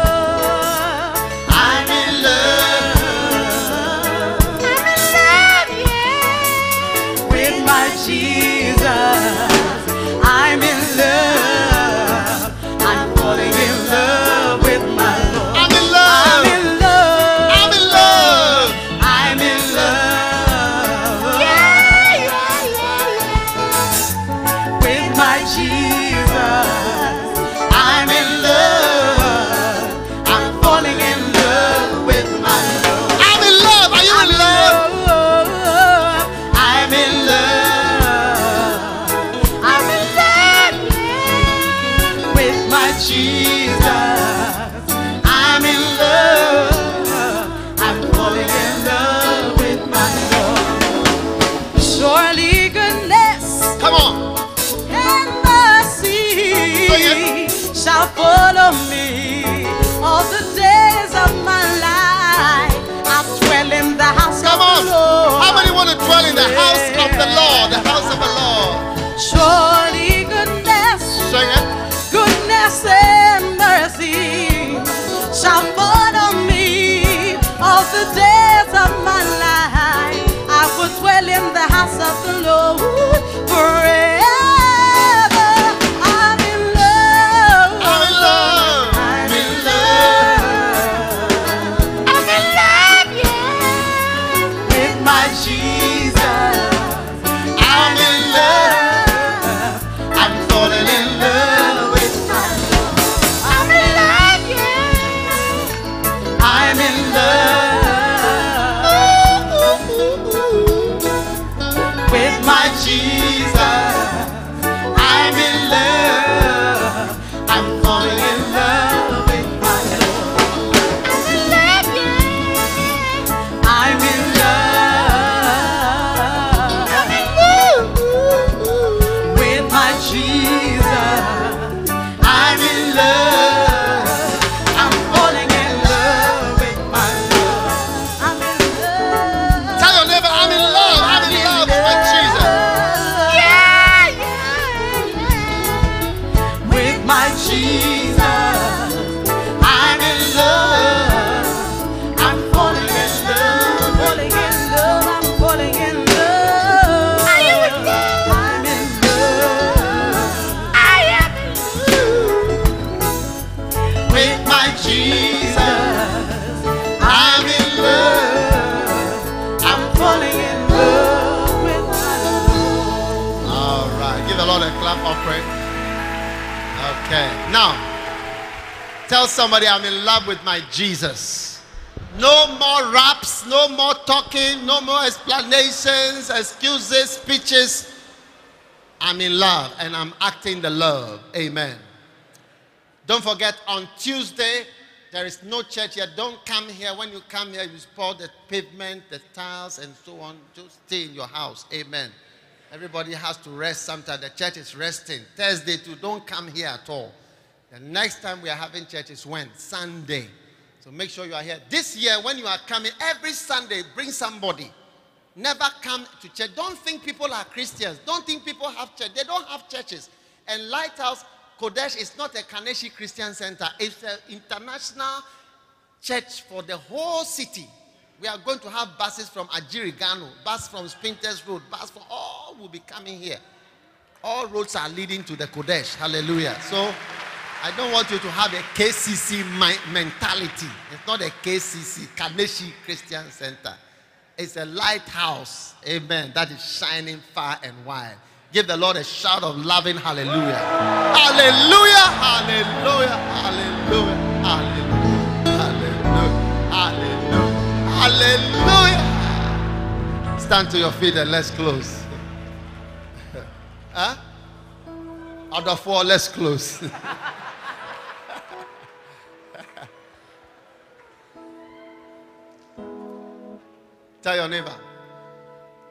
Okay. Now, tell somebody I'm in love with my Jesus. No more raps, no more talking, no more explanations, excuses, speeches. I'm in love and I'm acting the love. Amen. Don't forget, on Tuesday, there is no church here. Don't come here. When you come here, you spoil the pavement, the tiles, and so on. Just stay in your house. Amen. Everybody has to rest sometime. The church is resting. Thursday, too. Don't come here at all. The next time we are having church is when? Sunday. So make sure you are here. This year, when you are coming, every Sunday, bring somebody. Never come to church. Don't think people are Christians. Don't think people have church. They don't have churches. And Lighthouse Qodesh is not a Kaneshie Christian Center. It's an international church for the whole city. We are going to have buses from Ajiringano, bus from Spintex Road, bus from all will be coming here. All roads are leading to the Qodesh. Hallelujah. So I don't want you to have a KCC mentality. It's not a KCC, Kaneshie Christian Center. It's a lighthouse, amen, that is shining far and wide. Give the Lord a shout of loving hallelujah. Hallelujah, hallelujah, hallelujah, hallelujah, hallelujah, hallelujah, hallelujah. Stand to your feet and let's close. huh? Out of four, let's close. Tell your neighbor.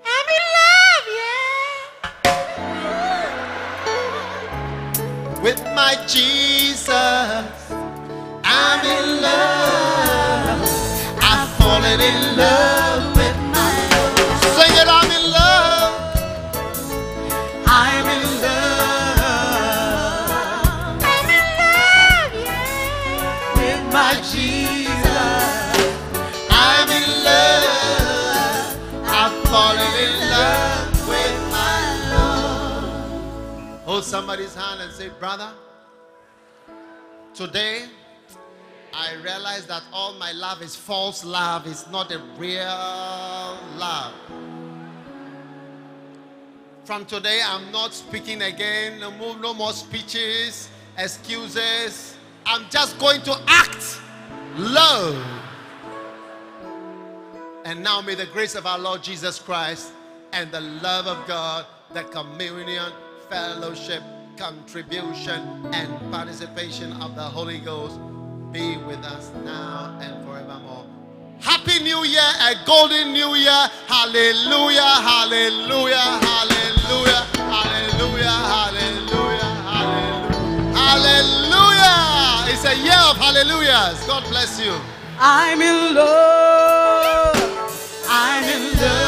I'm in love, yeah. with my Jesus. I'm in love. I've fallen in love Hold somebody's hand and say, Brother, today I realize that all my love is false love, it's not a real love. From today, I'm not speaking again. No no more speeches, excuses. I'm just going to act love. And now may the grace of our Lord Jesus Christ and the love of God, the communion, fellowship, contribution, and participation of the Holy Ghost be with us now and forevermore. Happy New Year, a golden New Year. Hallelujah, hallelujah, hallelujah, hallelujah, hallelujah, hallelujah. Hallelujah. It's a year of hallelujahs. God bless you. I'm in love. I'm in love.